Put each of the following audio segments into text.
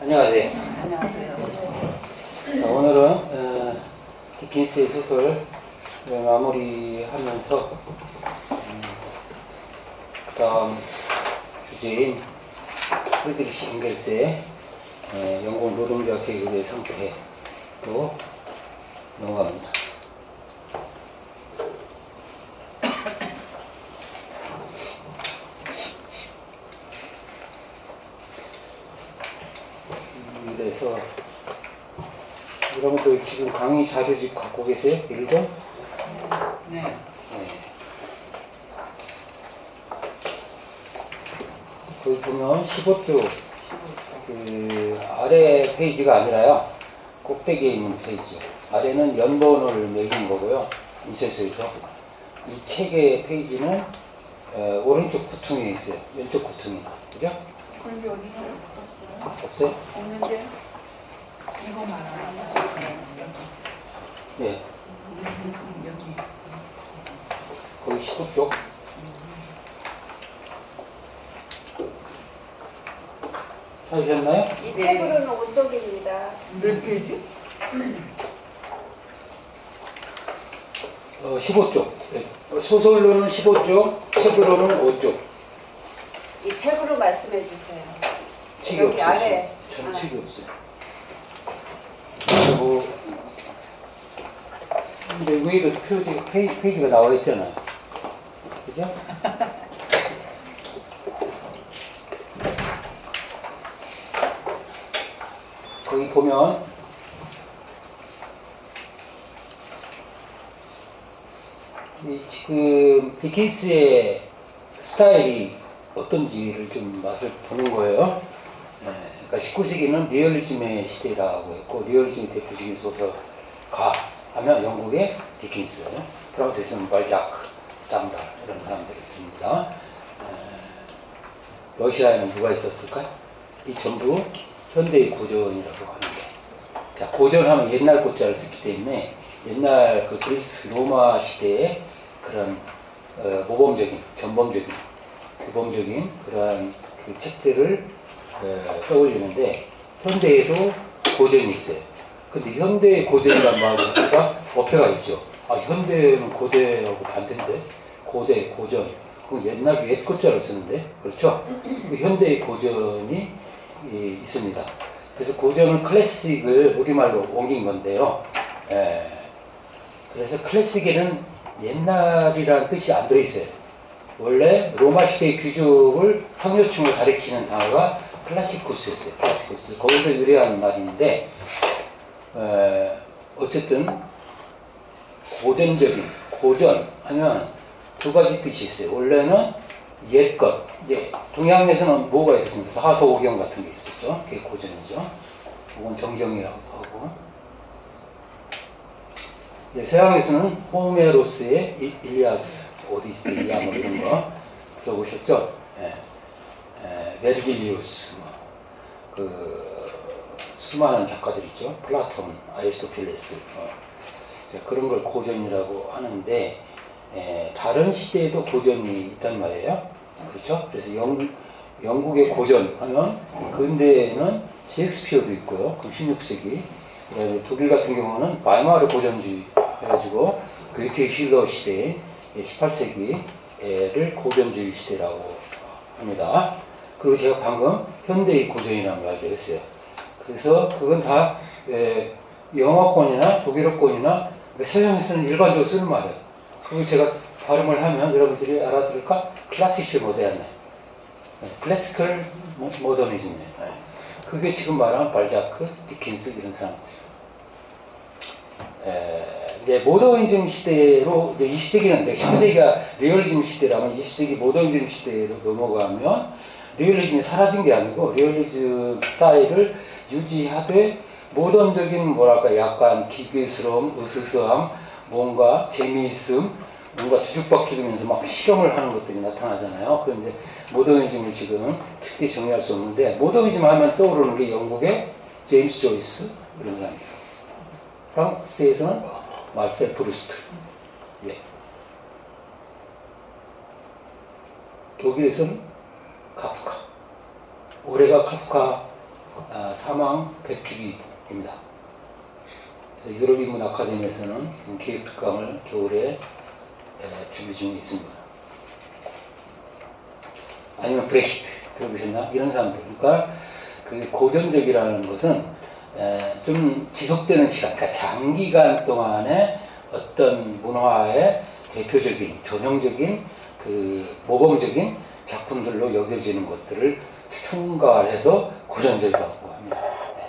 안녕하세요. 안녕하세요. 자, 오늘은 어, 디킨스의 소설 마무리하면서 음, 그다음 주제인 프리드리히 엥겔스의 에, 영국 노동자 계급의 상태로 넘어갑니다. 이래서 여러분들 지금 강의 자료집 갖고 계세요? 읽어? 네. 네. 거기 보면 15쪽 그 아래 페이지가 아니라요 꼭대기에 있는 페이지 아래는 연본을 매긴 거고요 인쇄소에서 이 책의 페이지는 어, 오른쪽 구퉁에 있어요 왼쪽 구퉁에 그죠? 그런 게 어디서 없어요? 없어요? 없는데 이거만. 네 여기. 거기 19쪽 찾으셨나요? 이 네. 책으로는 5쪽입니다. 몇 페이지? 어, 15쪽. 소설로는 15쪽, 책으로는 5쪽. 이 책으로 말씀해 주세요. 책이 여기 없어요. 아래. 저는 아. 책이 없어요. 그리고 근데 위에도 표지, 페이지, 페이지가 나와 있잖아요. 그죠? 거기 보면 이 지금 디킨스의 스타일이 어떤지를 좀 맛을 보는 거예요. 네, 그러니까 19세기는 리얼리즘의 시대라고 했고 리얼리즘의 대표적인 소설가 하면 영국의 디킨스, 프랑스에서는 발자크, 스탕달 이런 사람들이 있습니다. 에, 러시아에는 누가 있었을까요? 이 전부 현대의 고전이라고 하는데 자 고전하면 옛날 고자를 쓰기 때문에 옛날 그 그리스 로마 시대의 그런 어, 모범적인 전범적인 규범적인 그러한 그 책들을 어, 떠올리는데 현대에도 고전이 있어요. 근데 현대의 고전이란 말 자체가 어폐가 있죠. 아 현대는 고대하고 반대인데 고대 고전 그건 옛날 옛 고자를 쓰는데 그렇죠? 그 현대의 고전이 이, 있습니다. 그래서 고전은 클래식을 우리말로 옮긴 건데요. 에, 그래서 클래식에는 옛날이라는 뜻이 안 들어있어요. 원래 로마 시대의 귀족을 상류층을 가리키는 단어가 클라시쿠스였어요. 클라시쿠스. 거기서 유래한 말인데, 에, 어쨌든 고전적인 고전 하면 두 가지 뜻이 있어요. 원래는 옛것. 이제 동양에서는 뭐가 있었습니까? 사서오경 같은 게 있었죠. 그게 고전이죠. 혹은 정경이라고 하고. 이제 서양에서는 호메로스의 이- 일리아스, 오디세이아 뭐 이런 거 들어보셨죠? 예. 에, 베르길리우스, 뭐, 그 수많은 작가들 있죠. 플라톤, 아리스토텔레스 어, 그런 걸 고전이라고 하는데 에, 다른 시대에도 고전이 있단 말이에요. 그렇죠? 그래서 영, 영국의 고전 하면 근대에는 셰익스피어도 있고요. 그럼 16세기. 그다음에 독일 같은 경우는 바이마르 고전주의 해가지고 그리트 힐러 시대 18세기를 고전주의 시대라고 합니다. 그리고 제가 방금 현대의 고전이라는 걸 알게 됐어요. 그래서 그건 다 에, 영어권이나 독일어권이나 서양에서는 일반적으로 쓰는 말이에요. 그거 제가 발음을 하면 여러분들이 알아들을까? Klassische Moderne. 네, classical 모- 모더니즘이에요. 네. 그게 지금 말하는 발자크, 디킨스 이런 사람들. 에, 이제 모더니즘 시대로 이제 20세기는 이제 19세기가 리얼리즘 시대라면 20세기 모더니즘 시대로 넘어가면 리얼리즘이 사라진 게 아니고 리얼리즘 스타일을 유지하되 모던적인 뭐랄까 약간 기괴스러움, 으스스함, 뭔가 재미있음, 뭔가 뒤죽박죽이면서 막 실험을 하는 것들이 나타나잖아요. 그럼 이제 모더니즘을 지금 쉽게 정리할 수 없는데 모더니즘 하면 떠오르는 게 영국의 제임스 조이스 이런 사람이에요. 프랑스에서는 마셀 프루스트. 예. 독일에서는 카프카. 올해가 카프카 아, 사망 100주기입니다. 그래서 유럽 인문 아카데미에서는 지금 기획 특강을 겨울에 에, 준비 중에 있습니다. 아니면 브렉시트 들어보셨나? 이런 사람들. 그러니까 그 고전적이라는 것은 에, 좀 지속되는 시간, 그러니까 장기간 동안의 어떤 문화의 대표적인 전형적인 그 모범적인 작품들로 여겨지는 것들을 총괄해서 고전적이라고 합니다. 네.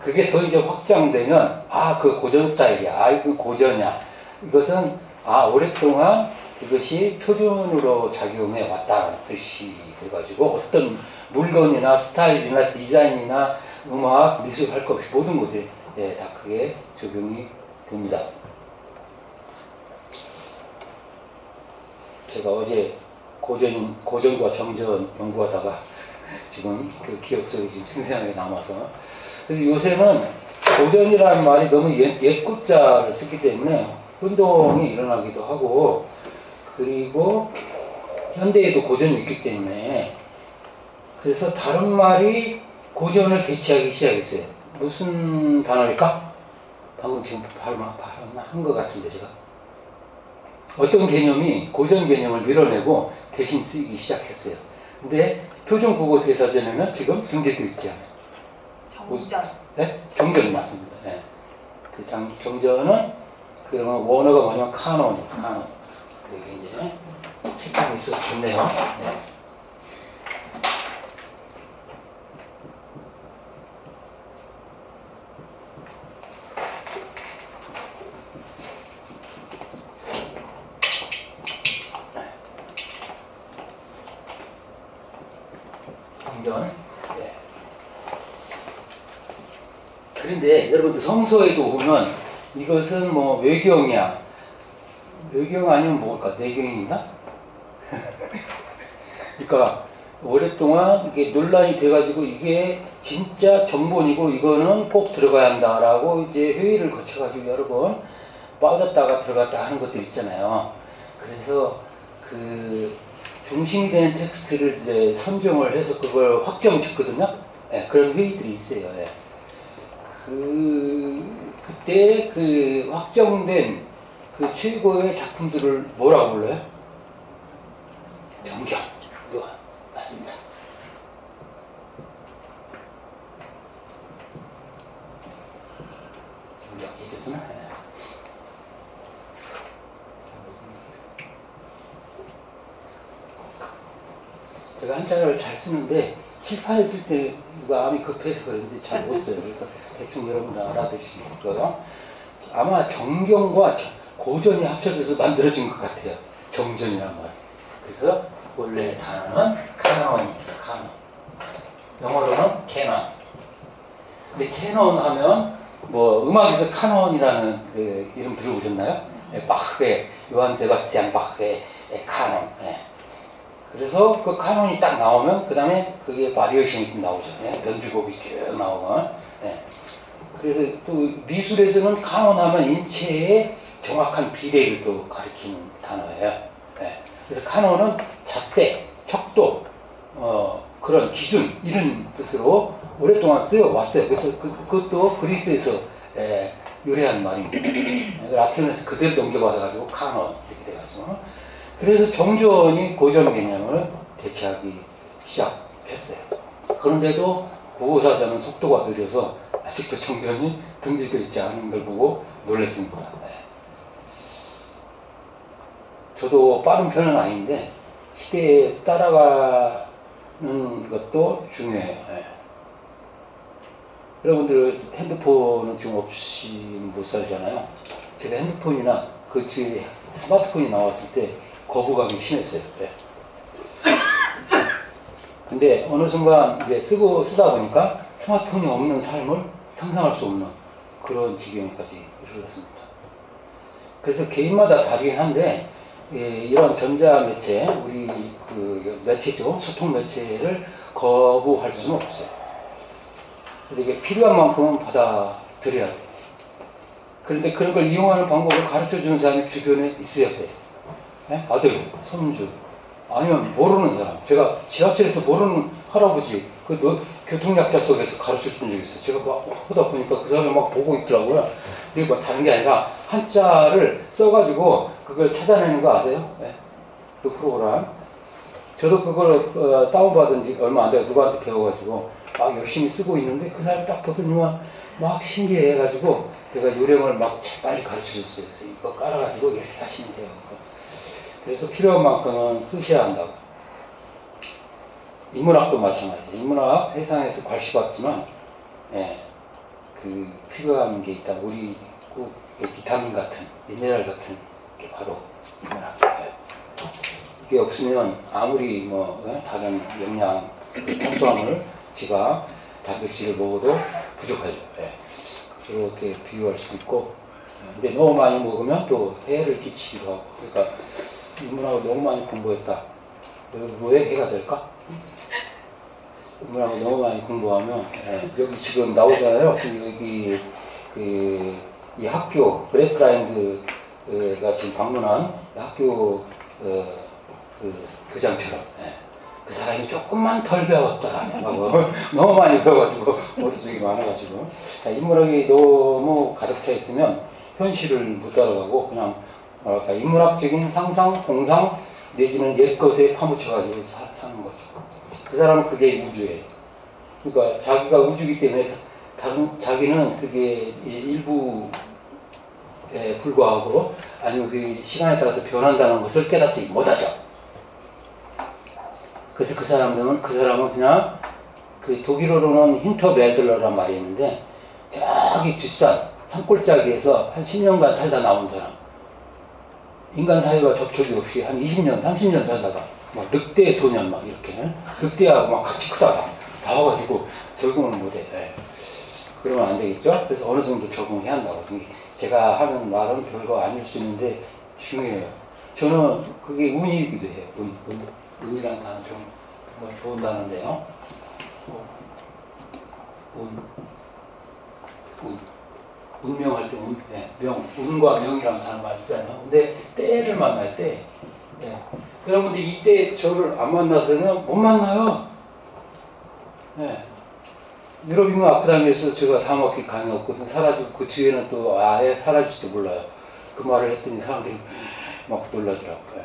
그게 더 이제 확장되면 아 그 고전 스타일이야, 아 이거 고전이야. 이것은 아 오랫동안 이것이 표준으로 작용해 왔다는 뜻이 돼가지고 어떤 물건이나 스타일이나 디자인이나 음악, 미술 할 것 없이 모든 것에 예, 다 크게 적용이 됩니다. 제가 어제 고전, 고전과 정전 연구하다가 지금 그 기억 속에 지금 생생하게 남아서 그래서 요새는 고전이라는 말이 너무 옛, 옛구자를 쓰기 때문에 혼동이 일어나기도 하고 그리고 현대에도 고전이 있기 때문에 그래서 다른 말이 고전을 대체하기 시작했어요. 무슨 단어일까? 방금 지금 발음 한 것 같은데 제가 어떤 개념이 고전 개념을 밀어내고 대신 쓰이기 시작했어요. 근데 표준 국어 대사전에는 지금 있지 않아요. 정전. 네? 정전이 맞습니다. 네. 그 장, 정전은 그러면 원어가 뭐냐면 카논, 카논. 그게 이제 책방에 있어 좋네요. 네. 정전. 네. 그런데 여러분들 성서에도 보면 이것은 뭐 외경이야. 외경 아니면 뭘까? 내경인가? 그러니까 오랫동안 이게 논란이 돼가지고 이게 진짜 정본이고 이거는 꼭 들어가야 한다라고 이제 회의를 거쳐가지고 여러 번 빠졌다가 들어갔다 하는 것들 있잖아요. 그래서 그 되는 텍스트를 이제 선정을 해서 그걸 확정 짓거든요. 예, 그런 회의들이 있어요. 예. 그 그때 그 확정된 그 최고의 작품들을 뭐라고 불러요? 정경. 이거 맞습니다. 정경 이것은 예. 제가 한자를 잘 쓰는데 칠판에 쓸때 마음이 급해서 그런지 잘 못 써요. 그래서 대충 여러분 다 알아들으실 거예요. 아마 정경과 정- 고전이 합쳐져서 만들어진 것 같아요. 정전이란 말. 그래서 원래 단어는 카논입니다. 카논. 영어로는 캐논. 근데 캐논 하면 뭐 음악에서 카논이라는 그 이름 들어보셨나요? 예, 바흐의 요한 세바스티안 바흐의 예, 카논. 예. 그래서 그 카논이 딱 나오면 그 다음에 그게 바리에이션이 나오죠. 예? 연주곡이 쭉 나오면. 예. 그래서 또 미술에서는 카논하면 인체의 정확한 비례를 또 가리키는 단어예요. 예. 그래서 카논은 잣대, 척도, 어, 그런 기준 이런 뜻으로 오랫동안 쓰여 왔어요. 그래서 그, 그것도 그리스에서 예, 유래한 말입니다. 예, 라틴에서 그대로 넘겨받아가지고 카논 이렇게 돼가지고 그래서 정전이 고전 개념을 대체하기 시작했어요. 그런데도 국어사전은 속도가 느려서 아직도 정전이 등재되어 있지 않은 걸 보고 놀랐습니다. 네. 저도 빠른 편은 아닌데 시대에 따라가는 것도 중요해요. 네. 여러분들 핸드폰은 지금 없이 못 살잖아요. 제가 핸드폰이나 그 뒤에 스마트폰이 나왔을 때 거부감이 심했어요. 네. 근데 어느 순간 이제 쓰고 쓰다 보니까 스마트폰이 없는 삶을 상상할 수 없는 그런 지경에까지 이르렀습니다. 그래서 개인마다 다르긴 한데 예, 이런 전자 매체, 우리 그 매체죠 소통 매체를 거부할 수는 없어요. 이게 필요한 만큼은 받아들여야 돼. 그런데 그런 걸 이용하는 방법을 가르쳐 주는 사람이 주변에 있어야 돼. 예? 아들, 손주, 아니면 모르는 사람. 제가 지하철에서 모르는 할아버지, 그 노- 교통약자 속에서 가르쳐 준 적이 있어요. 제가 막 하다 보니까 그 사람이 막 보고 있더라고요. 근데 뭐 다른 게 아니라 한자를 써가지고 그걸 찾아내는 거 아세요? 네. 그 프로그램. 저도 그걸 어, 다운받은 지 얼마 안 돼서 누구한테 배워가지고 막 열심히 쓰고 있는데 그 사람 딱 보더니만 막 신기해가지고 내가 요령을 막 빨리 가르쳐 줬어요. 그래서 이거 깔아가지고 이렇게 하시면 돼요. 그래서 필요한 만큼은 쓰셔야 한다고. 인문학도 마찬가지예요. 인문학 세상에서 괄시받지만 예, 그 필요한 게 있다. 우리 꼭 비타민 같은 미네랄 같은 게 바로 인문학이에요. 이게 없으면 아무리 뭐 예, 다른 영양 그 탄수화물, 지방, 단백질을 먹어도 부족하죠. 예. 그렇게 비유할 수도 있고 예, 근데 너무 많이 먹으면 또 해를 끼치기도 하고 그러니까 인문학을 너무 많이 공부했다. 왜 해가 될까? 인문학을 너무 많이 공부하면 예, 여기 지금 나오잖아요. 그 여기 그 이 학교 브레드라인드가 지금 방문한 학교 어, 그 교장처럼 예. 그 사람이 조금만 덜 배웠더라면 하고 너무 많이 배워가지고 머릿속이 많아가지고 자, 인문학이 너무 가득 차 있으면 현실을 못 따라가고 그냥 뭐랄까 인문학적인 상상, 공상 내지는 옛 것에 파묻혀가지고 사, 사는 거죠. 그 사람은 그게 우주예요. 그러니까 자기가 우주기 때문에 다른 자기는 그게 일부에 불과하고 아니면 그 시간에 따라서 변한다는 것을 깨닫지 못하죠. 그래서 그 사람들은 그 사람은 그냥 그 독일어로는 힌터벨들러란 말이 있는데 저기 뒷산 산골짜기에서 한 10년간 살다 나온 사람 인간 사회와 접촉이 없이 한 20년, 30년 살다가 막 늑대 소년 막 이렇게 늑대하고 막 같이 크다가 나와가지고 적응을 못해. 예. 그러면 안 되겠죠? 그래서 어느 정도 적응해야 한다고. 제가 하는 말은 별거 아닐 수 있는데 중요해요. 저는 그게 운이기도 해요. 운, 운. 운이라는 단어 좀 정말 좋은 단어인데요. 어, 운, 운. 운명할 때 운, 예, 명, 운과 명이라는 단어 많이 쓰잖아요. 근데 때를 만날 때, 예. 여러분들 이때 저를 안 만나서는 못 만나요. 예. 유럽인문 아프다면서 제가 다음 학기 강의했거든. 사라지고 그 뒤에는 또 아예 사라질지도 몰라요. 그 말을 했더니 사람들이 막 놀라더라고요.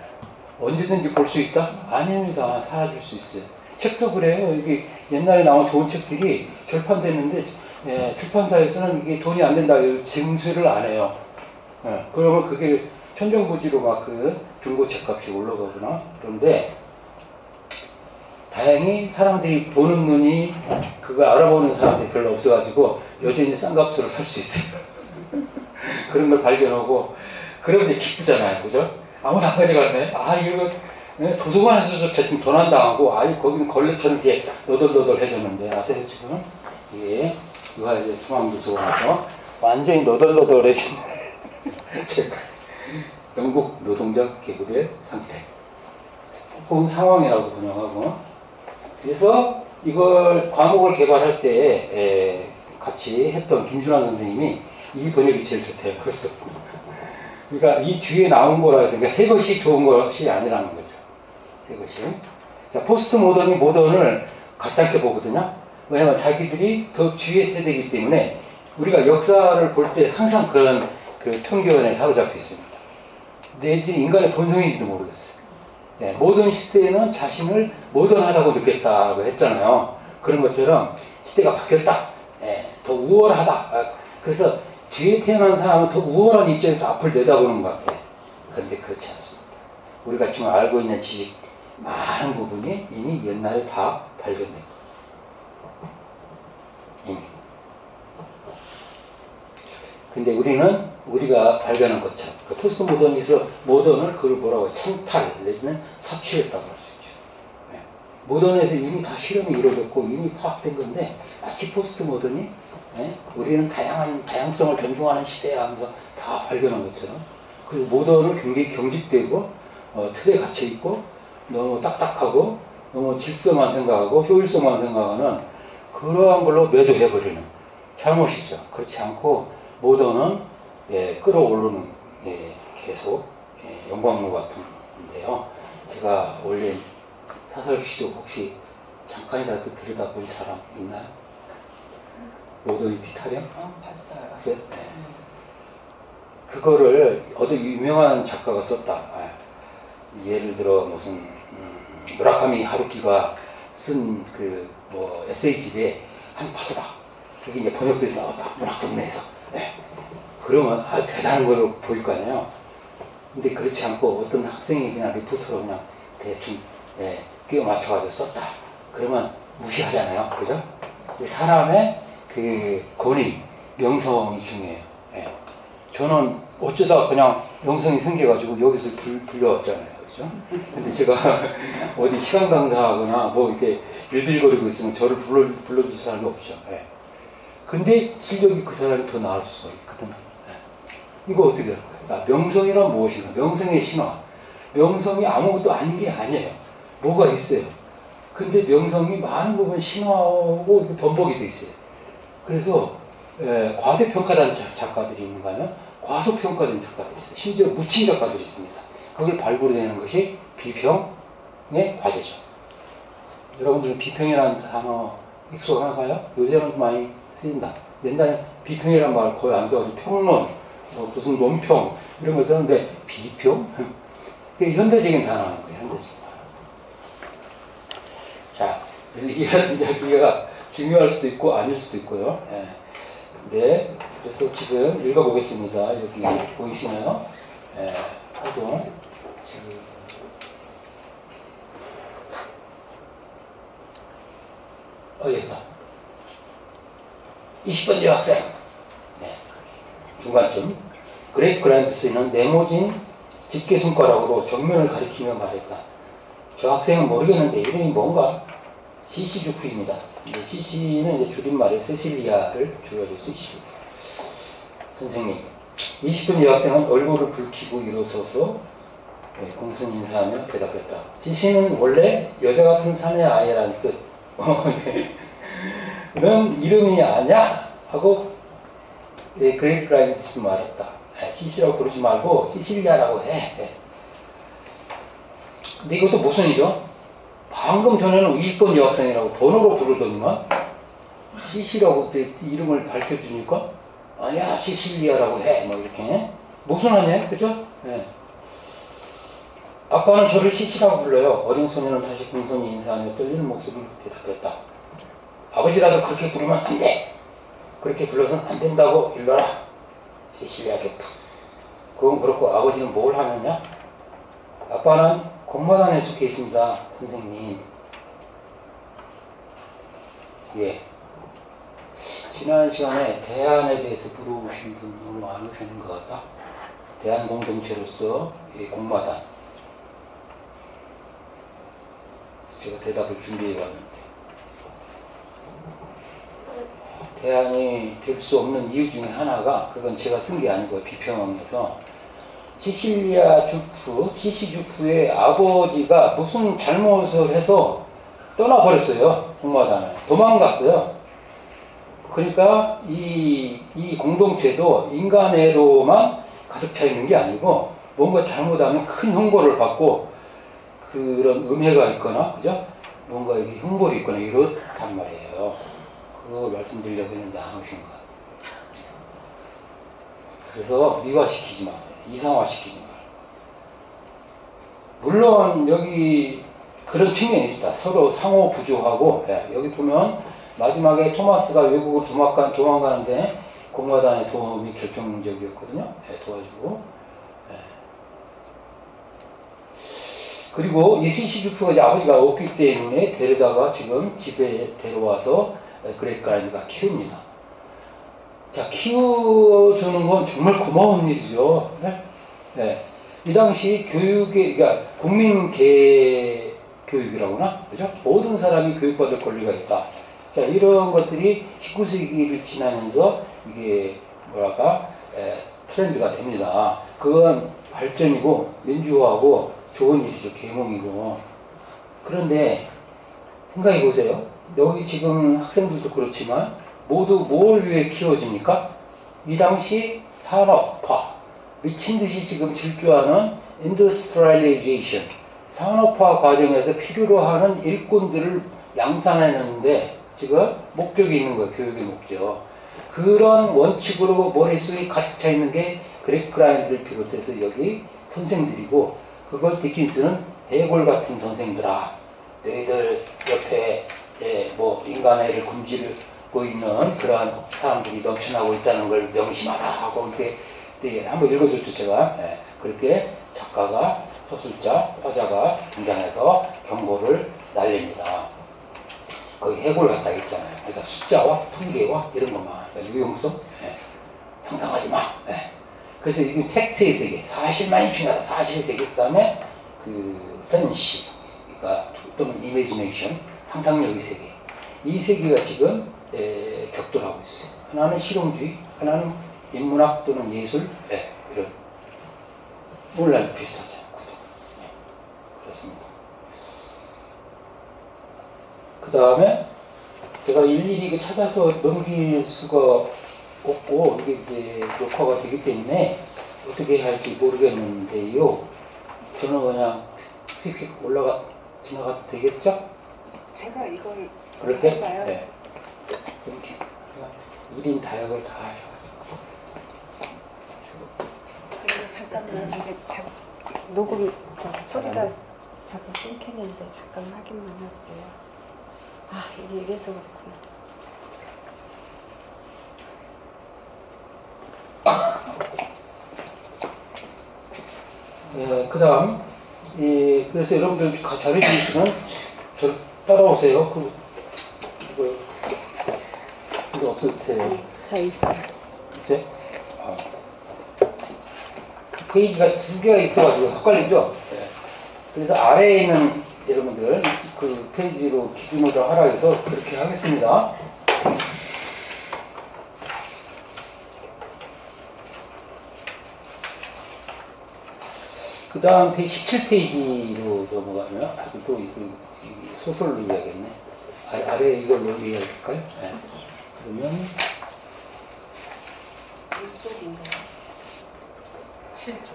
언제든지 볼 수 있다? 아닙니다. 사라질 수 있어요. 책도 그래요. 이게 옛날에 나온 좋은 책들이 절판됐는데 예, 출판사에서는 이게 돈이 안 된다. 증수를 안 해요. 예, 그러면 그게 천정부지로 막 그 중고책 값이 올라가거나 그런데 다행히 사람들이 보는 눈이 그거 알아보는 사람들이 별로 없어가지고 여전히 싼 값으로 살 수 있어요. 그런 걸 발견하고 그러면 이제 기쁘잖아요. 그죠? 아무도 안 가져갔네. 아, 이거 네, 도서관에서조차 지금 도난 당하고 아예 거기서 걸레처럼 이렇게 너덜너덜 해졌는데 아세요 지금? 이 게 유아의 중앙도서관에서 완전히 너덜너덜해진 영국 노동자 계급의 상태 혹은 상황이라고 번역하고 그래서 이걸 과목을 개발할 때 에, 같이 했던 김준환 선생님이 이 번역이 제일 좋대요. 그러니까 이 뒤에 나온 거라 해서 그러니까 새 것이 좋은 것이 아니라는 거죠. 새 것이. 자, 포스트 모던이 모던을 같잖게 보거든요. 왜냐면 자기들이 더 뒤에 세대이기 때문에 우리가 역사를 볼 때 항상 그런 그 편견에 사로잡혀 있습니다. 내지는 인간의 본성인지도 모르겠어요. 네, 모던 시대에는 자신을 모던하다고 느꼈다고 했잖아요. 그런 것처럼 시대가 바뀌었다. 네, 더 우월하다. 아, 그래서 뒤에 태어난 사람은 더 우월한 입장에서 앞을 내다보는 것 같아. 그런데 그렇지 않습니다. 우리가 지금 알고 있는 지식 많은 부분이 이미 옛날에 다 발견됐고 이미. 근데 우리는 우리가 발견한 것처럼 그 포스트 모던에서 모던을 그걸 뭐라고 찬탈 내지는 섭취했다고 할 수 있죠. 네. 모던에서 이미 다 실험이 이루어졌고 이미 파악된 건데 마치 포스트 모던이 네? 우리는 다양한 다양성을 존중하는 시대야 하면서 다 발견한 것처럼 그래서 모던은 굉장히 경직되고 어, 틀에 갇혀 있고 너무 딱딱하고 너무 질서만 생각하고 효율성만 생각하는 그러한 걸로 매도해버리는 잘못이죠. 그렇지 않고 모던은 예, 끌어오르는 예, 계속 예, 영광로 같은 건데요. 제가 올린 사설 시도 혹시 잠깐이라도 들여다볼 사람 있나요? 모더니티 타령? 어, 봤어요. 봤어요? 네. 그거를 어디 유명한 작가가 썼다. 아, 예를 들어 무슨 음, 무라카미 하루키가 쓴 그 뭐 에세이집에 한 파트다. 그게 이제 번역돼서 나왔다. 문학 동네에서. 예. 그러면 아 대단한 걸로 보일 거 아니에요. 근데 그렇지 않고 어떤 학생이 그냥 리포트로 그냥 대충 예, 끼워 맞춰가지고 썼다. 그러면 무시하잖아요. 그죠? 사람의 그 권위, 명성이 중요해요. 예. 저는 어쩌다 그냥 명성이 생겨가지고 여기서 불, 불려왔잖아요. 그죠? 근데 제가 어디 시간 강사하거나 뭐 이렇게 일빌거리고 있으면 저를 불러, 불러줄 사람이 없죠. 예. 근데 실력이 그 사람이 더 나을 수가 있거든요. 예. 이거 어떻게 할까요? 아, 명성이란 무엇인가? 명성의 신화. 명성이 아무것도 아닌 게 아니에요. 뭐가 있어요. 근데 명성이 많은 부분 신화하고 번복이 돼 있어요. 그래서 에, 과대평가된 자- 작가들이 있는가 하면 과소평가된 작가들이 있어요. 심지어 묻힌 작가들이 있습니다. 그걸 발굴해내는 것이 비평의 과제죠. 여러분들은 비평이라는 단어 익숙한가요? 요새는 좀 많이 쓰인다. 옛날에 비평이라는 말 거의 안 써가지고 평론, 뭐 무슨 논평 이런 걸 썼는데 비평? 그게 현대적인 단어라는 거예요. 현대적인 단어. 자, 그래서 이런 이야기가 중요할 수도 있고 아닐 수도 있고요. 예. 근데 그래서 지금 읽어보겠습니다. 여기 보이시나요? 예, 호동 지금 어 여기다 20번 여학생 네. 중간쯤 그래드그라인드 씨는 네모진 집게 손가락으로 정면을 가리키며 말했다. 저 학생은 모르겠는데 이름이 뭔가? 시시 주프입니다. 이제 시시는 이제 줄임말에 세실리아를 줄여서 시시 주프. 선생님, 20번 여학생은 얼굴을 붉히고 일어서서 네, 공손 인사하며 대답했다. 시시는 원래 여자 같은 사내 아이라는 뜻. 넌 이름이 아냐? 하고 네, 그래드그라인드 씨 말했다. 아, 시시라고 부르지 말고 시실리아라고 해. 네. 근데 이것도 모순이죠. 방금 전에는 20번 여학생이라고 번호로 부르더니만 시시라고 이름을 밝혀주니까 아니야 시실리아라고 해. 뭐 이렇게 모순하네. 그죠? 네. 아빠는 저를 시시라고 불러요. 어린 소녀는 다시 공손히 인사하며 떨리는 목소리로 대답했다. 아버지라도 그렇게 부르면 안 돼. 그렇게 불러서는 안 된다고 일러라. 시실리아 조프. 그건 그렇고 아버지는 뭘 하느냐? 아빠는 공마단에 속해 있습니다, 선생님. 예. 지난 시간에 대안에 대해서 물어보신 분 너무 안 오시는 것 같다. 대안 공동체로서 이 공마단. 제가 대답을 준비해 왔는데. 대안이 될 수 없는 이유 중에 하나가 그건 제가 쓴 게 아니고 비평에서 시실리아 주프, 시시 주프의 아버지가 무슨 잘못을 해서 떠나버렸어요. 공마단을. 도망갔어요. 그러니까 이, 이 공동체도 인간애로만 가득 차 있는 게 아니고 뭔가 잘못하면 큰 형벌을 받고 그런 음해가 있거나, 그죠? 뭔가 이게 형벌이 있거나 이렇단 말이에요. 그거 말씀드리려고 했는데 안 오신 것 같아요. 그래서 미화시키지 마세요. 이상화시키지 마요. 물론 여기 그런 측면이 있다. 서로 상호 부조하고 예, 여기 보면 마지막에 토마스가 외국으로 도망가, 도망가는데 곡마단의 도움이 결정적이었거든요. 예, 도와주고. 예. 그리고 이 시시주프가 이제 아버지가 없기 때문에 데려다가 지금 집에 데려와서 그래드그라인드가 키웁니다. 자, 키워주는 건 정말 고마운 일이죠. 네? 네. 이 당시 교육의, 그러니까 국민계 교육이라고나, 그죠? 모든 사람이 교육받을 권리가 있다. 자, 이런 것들이 19세기를 지나면서 이게 뭐랄까, 에, 트렌드가 됩니다. 그건 발전이고, 민주화하고 좋은 일이죠. 계몽이고. 그런데 생각해 보세요. 여기 지금 학생들도 그렇지만 모두 뭘 위해 키워집니까? 이 당시 산업화, 미친 듯이 지금 질주하는 industrialization, 산업화 과정에서 필요로 하는 일꾼들을 양산해놨는데 지금 목적이 있는 거예요. 교육의 목적. 그런 원칙으로 머릿속에 가득 차 있는 게 그렉 그라인드를 비롯해서 여기 선생들이고 그걸 디킨스는 해골 같은 선생들아 너희들 옆에 예, 뭐 인간애를 굶주리고 있는 그러한 사람들이 넘쳐나고 있다는 걸 명심하라 하고 이렇게 예, 한번 읽어줬죠 제가 예, 그렇게 작가가 서술자 화자가 등장해서 경고를 날립니다. 거기 해골 같다 했잖아요. 그러니까 숫자와 통계와 이런 것만 그러니까 유용성 예, 상상하지 마. 예. 그래서 이게 팩트의 세계, 사실만이 중요하다. 사실의 세계 그다음에 그 팬시, 그러니까 또는 이미지네이션, 상상력의 세계. 이 세계가 지금 에, 격돌하고 있어요. 하나는 실용주의, 하나는 인문학 또는 예술, 예, 이런 오늘날 비슷하죠. 예, 그렇습니다. 그 다음에 제가 일일이 그 찾아서 넘길 수가 없고 이게 이제 녹화가 되기 때문에 어떻게 해야 할지 모르겠는데요. 저는 그냥 휙휙 올라가 지나가도 되겠죠? 제가 이걸 그렇게? 해봐요. 네. Thank you. 1인 다역을 다. 그리고 잠깐만 이게 자, 녹음 저, 소리가 자꾸 끊기는데 잠깐 확인만 할게요. 아 이게 이래서 그렇구나. 예, 그 다음, 이, 그래서 여러분들 가- 자료 주시면 저 따라오세요. 그, 이거, 이거 없을 때. 네, 저 있어요. 있어요? 아. 페이지가 두 개가 있어가지고 헷갈리죠? 네. 그래서 아래에 있는 여러분들 그 페이지로 기준으로 하라 해서 그렇게 하겠습니다. 그 다음 17페이지로 넘어가면 아, 또 이거 이 소설로 이야기했네. 아, 아래 이걸로 이야기할까요? 네. 그러면 이쪽인가요? 7조.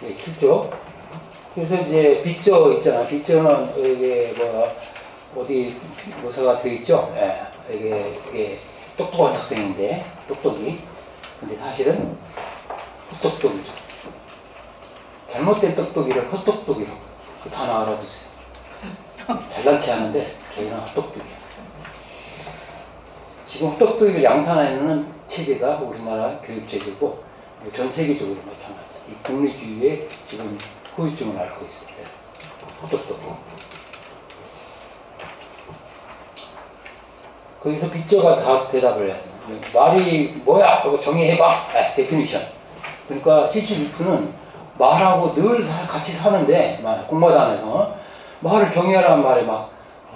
네, 7조. 그래서 이제 빗저 있잖아. 빗저는 이게 뭐 어디 묘사가 되어 있죠. 예, 이게, 이게 똑똑한 학생인데 똑똑이. 근데 사실은 헛똑똑이죠. 잘못된 똑똑이를 헛똑똑이라고. 그거 하나 알아두세요. 잘난 체 하는데 저희는 헛똑똑이에요. 지금 헛똑똑이를 양산하는 체제가 우리나라 교육체제고 전 세계적으로 마찬가지. 이 공리주의의 지금 후유증을 앓고 있어요. 헛똑똑이. 거기서 비쩌가 다 대답을 해야 돼요. 말이 뭐야? 하고 정의해봐. 네, definition. 그러니까 시시 주프는 말하고 늘 사- 같이 사는데, 막 곡마단에서 말을 정의하라는 말에 막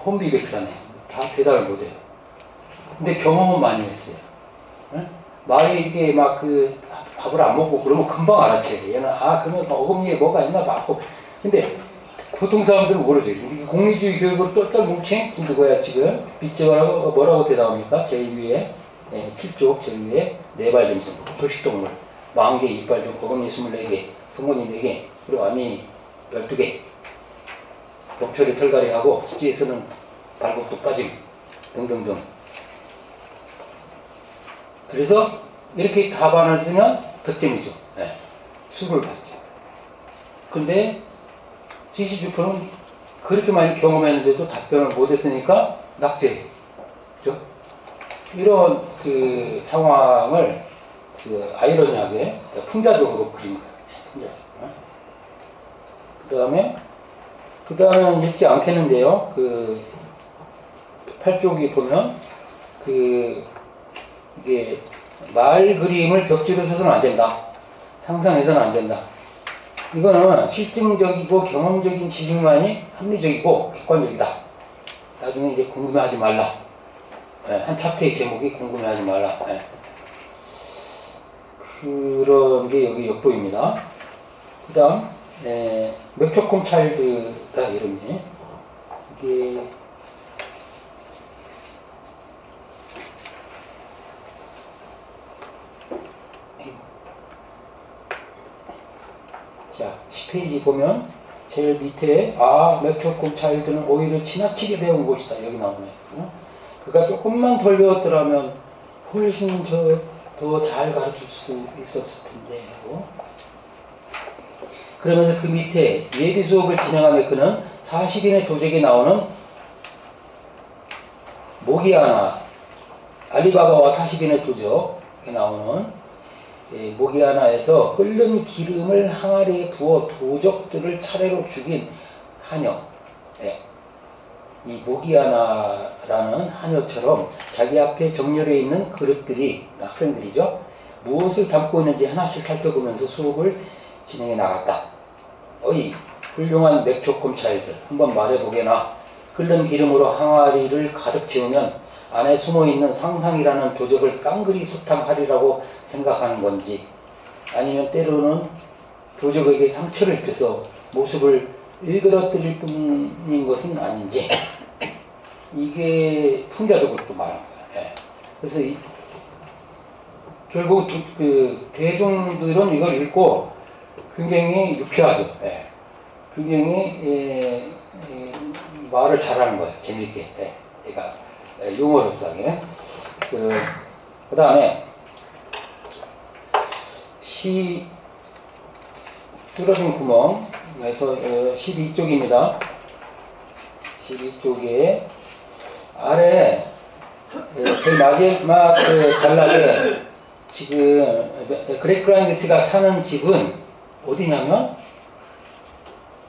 혼비백산해. 다 대답을 못해요. 근데 경험은 많이 했어요. 응? 말이 이렇게 막 그 밥을 안 먹고 그러면 금방 알아채요. 얘는 아 그러면 어금니에 뭐가 있나 봐. 근데 보통 사람들은 모르죠. 이 공리주의 교육을 똘똘 뭉친 그거야 지금 빗저라고 뭐라고 대답합니까? 제일 위에 네, 7쪽 제일 위에 네발 점승 초식동물 만개 이빨 중 어금니 24개 성문이 4개 그리고 암이 12개 병철이 털갈이하고 습지에서는 발곡도 빠짐 등등등 그래서 이렇게 답안을 쓰면 100점이죠. 네. 수를 받죠. 근데 CC주표는 그렇게 많이 경험했는데도 답변을 못했으니까 낙제. 그죠? 이런 그 상황을 그 아이러니하게 풍자적으로. 풍자적. 그 다음에, 그 다음은 읽지 않겠는데요. 그 8쪽이 보면 그 이게 말 그림을 벽지로 써서는 안 된다. 상상해서는 안 된다. 이거는 실증적이고 경험적인 지식만이 합리적이고 객관적이다. 나중에 이제 궁금해하지 말라. 예, 한 챕터의 제목이 궁금해하지 말라. 예. 그런 게 여기 엿보입니다. 그 다음, 예, 맥초콤 차일드다 이름이. 이게 자, 10페이지 보면 제일 밑에 아 맥초콤 차일드는 오히려 지나치게 배운 곳이다 여기 나오네. 응? 그가 조금만 덜 배웠더라면 훨씬 더 잘 가르칠 수 있었을 텐데. 어? 그러면서 그 밑에 예비 수업을 진행하며 그는 40인의 도적에 나오는 모기아나 알리바바와 40인의 도적에 나오는 예, 모기아나에서 끓는 기름을 항아리에 부어 도적들을 차례로 죽인 하녀. 예. 이 모기아나라는 하녀처럼 자기 앞에 정렬해 있는 그릇들이 학생들이죠. 무엇을 담고 있는지 하나씩 살펴보면서 수업을 진행해 나갔다. 어이 훌륭한 맥초콤 차일드 한번 말해보게나 끓는 기름으로 항아리를 가득 채우면 안에 숨어있는 상상이라는 도적을 깡그리 소탕하리라고 생각하는 건지 아니면 때로는 도적에게 상처를 입혀서 모습을 일그러뜨릴 뿐인 것은 아닌지 이게 풍자적으로 또 말한 거예요. 예. 그래서 이, 결국 도, 그 대중들은 이걸 읽고 굉장히 유쾌하죠. 예. 굉장히 예, 예, 말을 잘하는 거예요. 재밌게. 예. 그러니까 예, 유머러스하게. 그, 그 다음에 시 뚫어진 구멍에서 어, 12쪽입니다. 12쪽에 아래 예, 제일 마지막 그 단락에 지금 그래드그라인드 씨가 사는 집은 어디냐면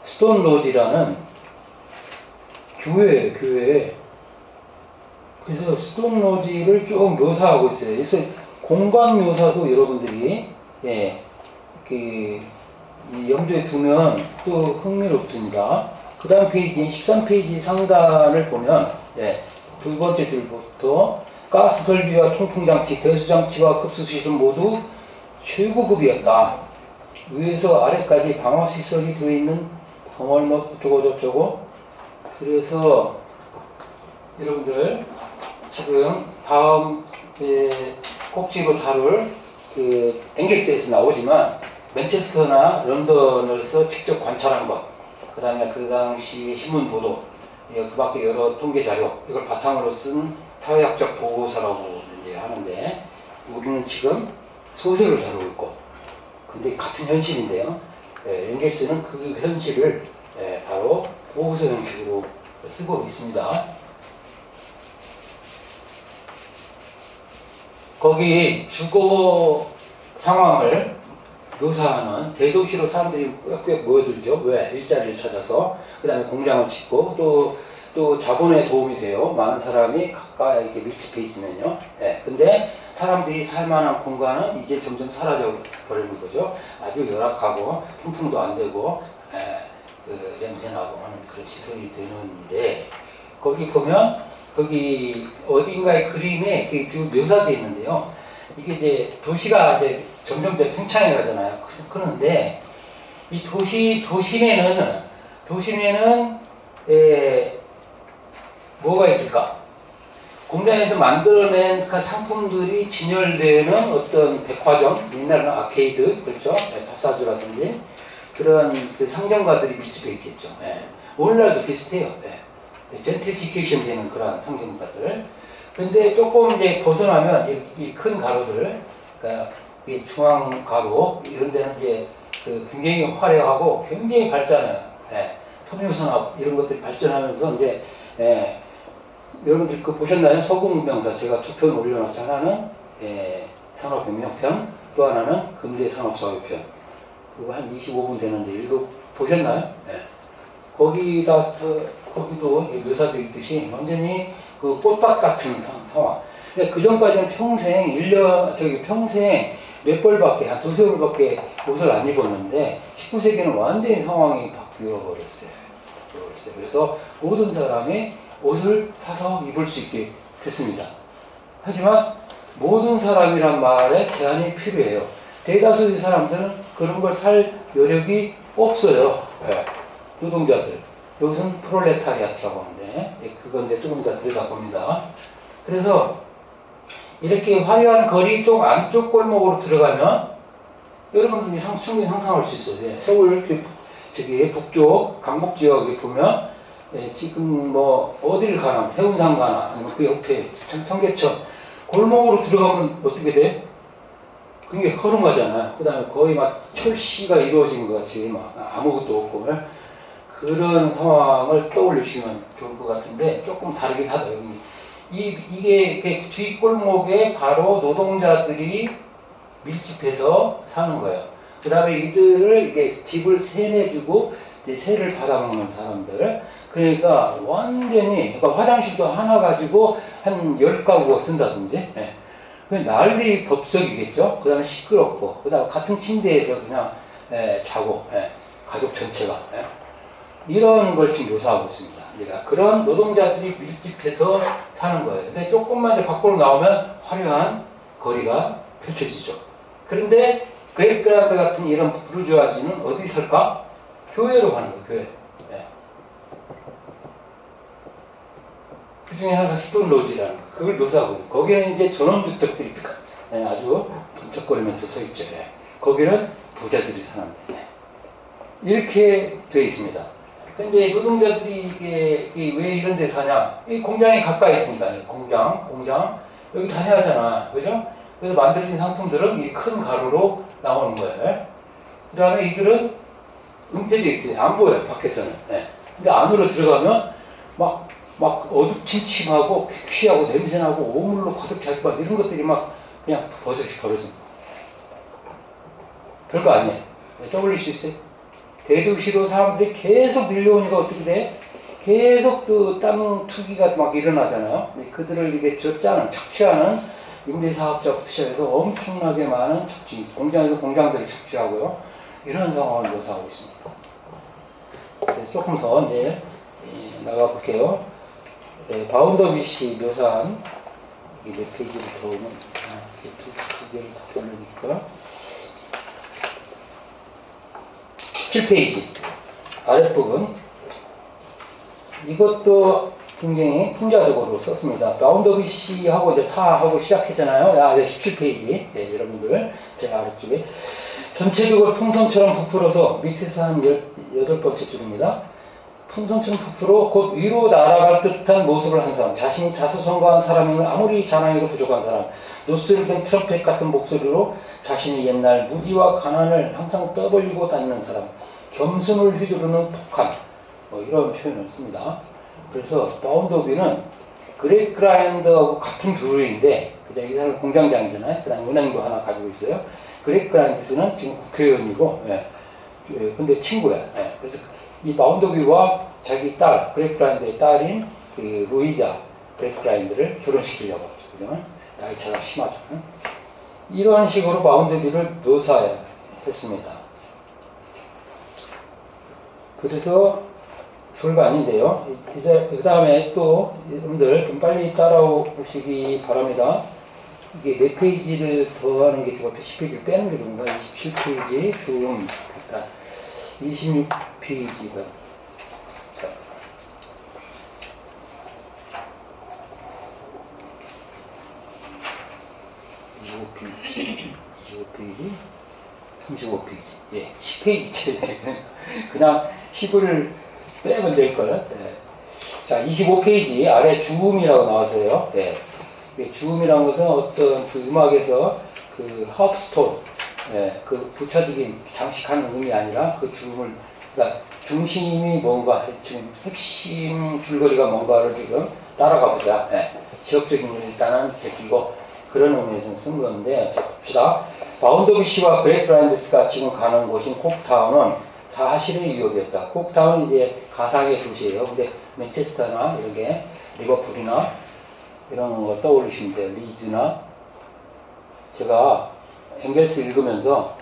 스톤 로지라는 교외. 그래서 스톤 로지를 쭉 묘사하고 있어요. 그래서 공간 묘사도 여러분들이 예, 그, 이 염두에 두면 또 흥미롭습니다. 그 다음 페이지, 13페이지 상단을 보면, 예, 두 번째 줄부터 가스 설비와 통풍장치, 배수장치와 급수시설 모두 최고급이었다. 위에서 아래까지 방어시설이 되어 있는 덩어리 뭐 어쩌고 저쩌고. 그래서 여러분들 지금 다음 예, 꼭지로 다룰 그 앵겔스에서 나오지만 맨체스터나 런던에서 직접 관찰한 것, 그 다음에 그 당시 신문 보도, 예, 그 밖에 여러 통계 자료, 이걸 바탕으로 쓴 사회학적 보고서라고 이제 하는데, 우리는 지금 소설을 다루고 있고, 근데 같은 현실인데요. 예, 앵겔스는 그 현실을 예, 바로 보고서 형식으로 쓰고 있습니다. 거기 주거 상황을 묘사하는 대도시로 사람들이 꽤 모여들죠. 왜? 일자리를 찾아서. 그 다음에 공장을 짓고, 또, 또 자본에 도움이 돼요. 많은 사람이 가까이 이렇게 밀집해 있으면요. 예. 근데 사람들이 살만한 공간은 이제 점점 사라져 버리는 거죠. 아주 열악하고, 통풍도 안 되고, 예, 그 냄새나고 하는 그런 시설이 되는데, 거기 보면, 거기 어딘가의 그림에 그 묘사되어 있는데요. 이게 이제 도시가 이제 점점 더 팽창해 가잖아요. 크- 크는데 이 도시 도심에는 도심에는 에, 뭐가 있을까? 공장에서 만들어낸 그 상품들이 진열되는 어떤 백화점, 옛날에는 아케이드, 그렇죠? 네, 파사주라든지 그런 그 상점가들이 밀집해 있겠죠. 예. 오늘날도 비슷해요. 예. 젠트리피케이션 되는 그런 상점가들. 근데 조금 이제 벗어나면 이 큰 가로들, 그러니까 이 중앙 가로 이런 데는 이제 그 굉장히 화려하고 굉장히 발전해요. 예. 섬유산업 이런 것들이 발전하면서 이제 예. 여러분들 그 보셨나요? 서구문명사 제가 두 편 올려놨죠. 하나는 예, 산업혁명편, 또 하나는 근대산업사회편. 그거 한 25분 되는데 읽어 보셨나요? 예. 거기다 그, 거기도 묘사되어 있듯이 완전히 그 꽃밭 같은 상- 상황. 근데 그 전까지는 평생 1년 저기 평생 몇 벌밖에 한 두세 벌밖에 옷을 안 입었는데 19세기는 완전히 상황이 바뀌어. 버렸어요. 그래서 모든 사람이 옷을 사서 입을 수 있게 됐습니다. 하지만 모든 사람이란 말에 제한이 필요해요. 대다수의 사람들은 그런 걸 살 여력이 없어요. 예. 노동자들. 여기서는 프롤레타리아트라고 하는데, 예, 그건 이제 조금 이따 들어가 봅니다. 그래서 이렇게 화려한 거리 쪽 안쪽 골목으로 들어가면 여러분들이 상, 충분히 상상할 수 있어요. 예, 서울 그 저기 북쪽 강북 지역에 보면 예, 지금 뭐 어디를 가나 세운산 가나 아니면 그 옆에 청- 청계천 골목으로 들어가면 어떻게 돼? 그게 허름하잖아요. 그 다음에 거의 막 철시가 이루어진 것 같이 막 아무것도 없고 예? 그런 상황을 떠올리시면 좋을 것 같은데 조금 다르긴 하다 여기 이, 이게 그 뒷골목에 바로 노동자들이 밀집해서 사는 거예요. 그 다음에 이들을 이게 집을 세내주고 이제 세를 받아먹는 사람들. 그러니까 완전히, 그러니까 화장실도 하나 가지고 한 열 가구가 쓴다든지. 예. 그 난리 법석이겠죠. 그 다음에 시끄럽고, 그 다음에 같은 침대에서 그냥 예, 자고, 예, 가족 전체가. 예. 이런 걸 지금 묘사하고 있습니다. 대개 그런 노동자들이 밀집해서 사는 거예요. 근데 조금만 이제 밖으로 나오면 화려한 거리가 펼쳐지죠. 그런데 그래드그라인드 같은 이런 부르주아지는 어디 살까? 교외로 가는 거예요, 교외. 예. 그 중에 하나가 스톤로지라는 거. 그걸 묘사하고. 거기는 이제 전원주택들이 예, 아주 번쩍거리면서 서 있죠. 예. 거기는 부자들이 사는데. 예. 이렇게 되어 있습니다. 근데 노동자들이 이게, 이게 왜 이런 데 사냐? 이 공장이 가까이 있으니까. 공장, 공장. 여기 다녀야잖아. 그죠? 그래서 만들어진 상품들은 이 큰 가루로 나오는 거예요. 그 다음에 이들은 은폐되어 있어요. 안 보여요, 밖에서는. 예. 근데 안으로 들어가면 막, 막 어두침침하고 퀴퀴하고 냄새나고 오물로 가득 차고 막 이런 것들이 막 그냥 벌어진 거. 별거 아니에요. 네, 떠올릴 수 있어요? 대도시로 사람들이 계속 밀려오니까 어떻게 돼? 계속 그 땅 투기가 막 일어나잖아요. 그들을 이게 젖자는, 착취하는 임대사업자부터 시작해서 엄청나게 많은 착취, 공장에서 공장들이 착취하고요. 이런 상황을 묘사하고 있습니다. 그래서 조금 더 이제 예, 나가 볼게요. 예, 바운더비 씨 묘사한 몇 페이지를 더 오면 아, 두, 두 개를 다 보려니까 17페이지 아랫부분 이것도 굉장히 풍자적으로 썼습니다. 바운더비 씨하고 이제 4하고 시작했잖아요. 아, 네, 17페이지. 예, 여러분들. 제가 아래쪽에. 전체적으로 풍선처럼 부풀어서 밑에서 한 열, 여덟 번째 줄입니다. 풍선처럼 부풀어 곧 위로 날아갈 듯한 모습을 한 사람. 자신이 자수성가한 사람이면 아무리 자랑해도 부족한 사람. 놋쇠로 된 트럼펫 같은 목소리로 자신의 옛날 무지와 가난을 항상 떠벌리고 다니는 사람. 겸손을 휘두르는 폭한. 뭐 이런 표현을 씁니다. 그래서 바운더비는 그래드그라인드하고 같은 부류인데 그죠? 이 사람은 공장장이잖아요. 그 다음 은행도 하나 가지고 있어요. 그래드그라인드 씨는 지금 국회의원이고, 예. 예, 근데 친구야. 예. 그래서 이 바운더비와 자기 딸, 그래드그라인드의 딸인 그 루이자 그래드그라인드를 결혼시키려고 하죠. 그죠? 나이 차가 심하죠. 응? 이러한 식으로 바운더비를 묘사했습니다. 그래서 별거 아닌데요. 이제 그 다음에 또 여러분들 좀 빨리 따라오시기 바랍니다. 이게 네 페이지를 더 하는 게 좋고 10페이지를 빼는 게 좋은가? 27페이지 좀 됐다. 26페이지가 25페이지 25페이지 35페이지 예 10페이지 그냥 10을 빼면 될걸. 예. 자, 25페이지 아래 주음이라고 나왔어요. 예. 이 주음이라는 것은 어떤 그 음악에서 그 half tone, 예, 그 부차적인 장식하는 음이 아니라 그 주음을, 그러니까 중심이 뭔가, 지금 핵심 줄거리가 뭔가를 지금 따라가 보자. 예. 지엽적인 일단은 제끼고 그런 의미에서 쓴 건데, 자, 봅시다. 바운더비 씨와 그래드그라인드 씨가 지금 가는 곳인 코크타운은 사실의 유역이었다. 콕타운이 이제 가상의 도시예요. 근데 맨체스터나 이런 게 리버풀이나 이런 거 떠올리시면 돼요. 리즈나 제가 앵겔스 읽으면서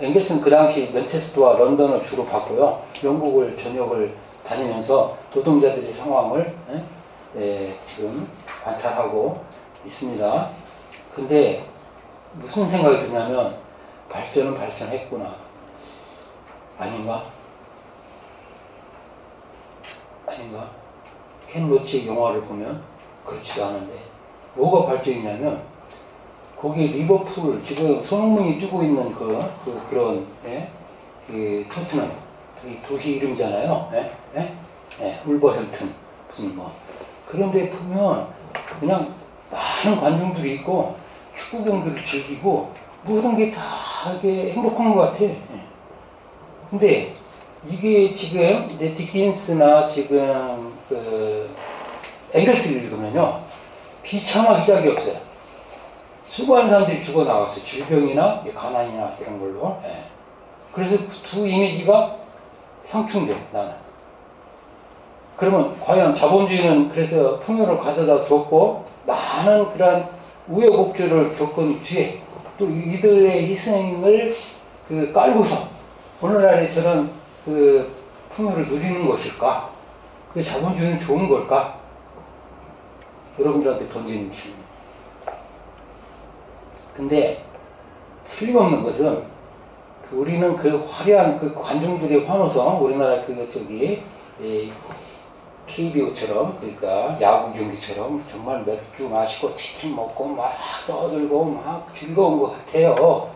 앵겔스는 그 당시 맨체스터와 런던을 주로 봤고요. 영국을 전역을 다니면서 노동자들의 상황을 예? 예, 지금 관찰하고 있습니다. 근데 무슨 생각이 드냐면 발전은 발전했구나. 아닌가? 아닌가? 켄 로치의 영화를 보면 그렇지도 않은데 뭐가 발전이냐면 거기 리버풀 지금 손흥민이 뛰고 있는 그, 그 그런 예? 그 토트넘 도시 이름이잖아요. 예? 예? 예, 울버햄튼 무슨 뭐 그런데 보면 그냥 많은 관중들이 있고 축구 경기를 즐기고 모든 게 다 이게 행복한 것 같아. 예. 근데 이게 지금 이제 디킨스나 지금 그 앵글스를 읽으면요 비참하기 짝이 없어요. 수많은 사람들이 죽어 나갔어요. 질병이나 가난이나 이런 걸로. 예. 그래서 그 두 이미지가 상충돼 나는. 그러면 과연 자본주의는 그래서 풍요를 가져다 주었고 많은 그러한 우여곡절을 겪은 뒤에 또 이들의 희생을 그 깔고서 오늘날의 저런 그 풍요를 누리는 것일까? 그 자본주의는 좋은 걸까? 여러분들한테 던지는 질문. 근데 틀림없는 것은 그 우리는 그 화려한 그 관중들의 환호성, 우리나라 그 저기 이 KBO처럼 그러니까 야구 경기처럼 정말 맥주 마시고 치킨 먹고 막 떠들고 막 즐거운 것 같아요.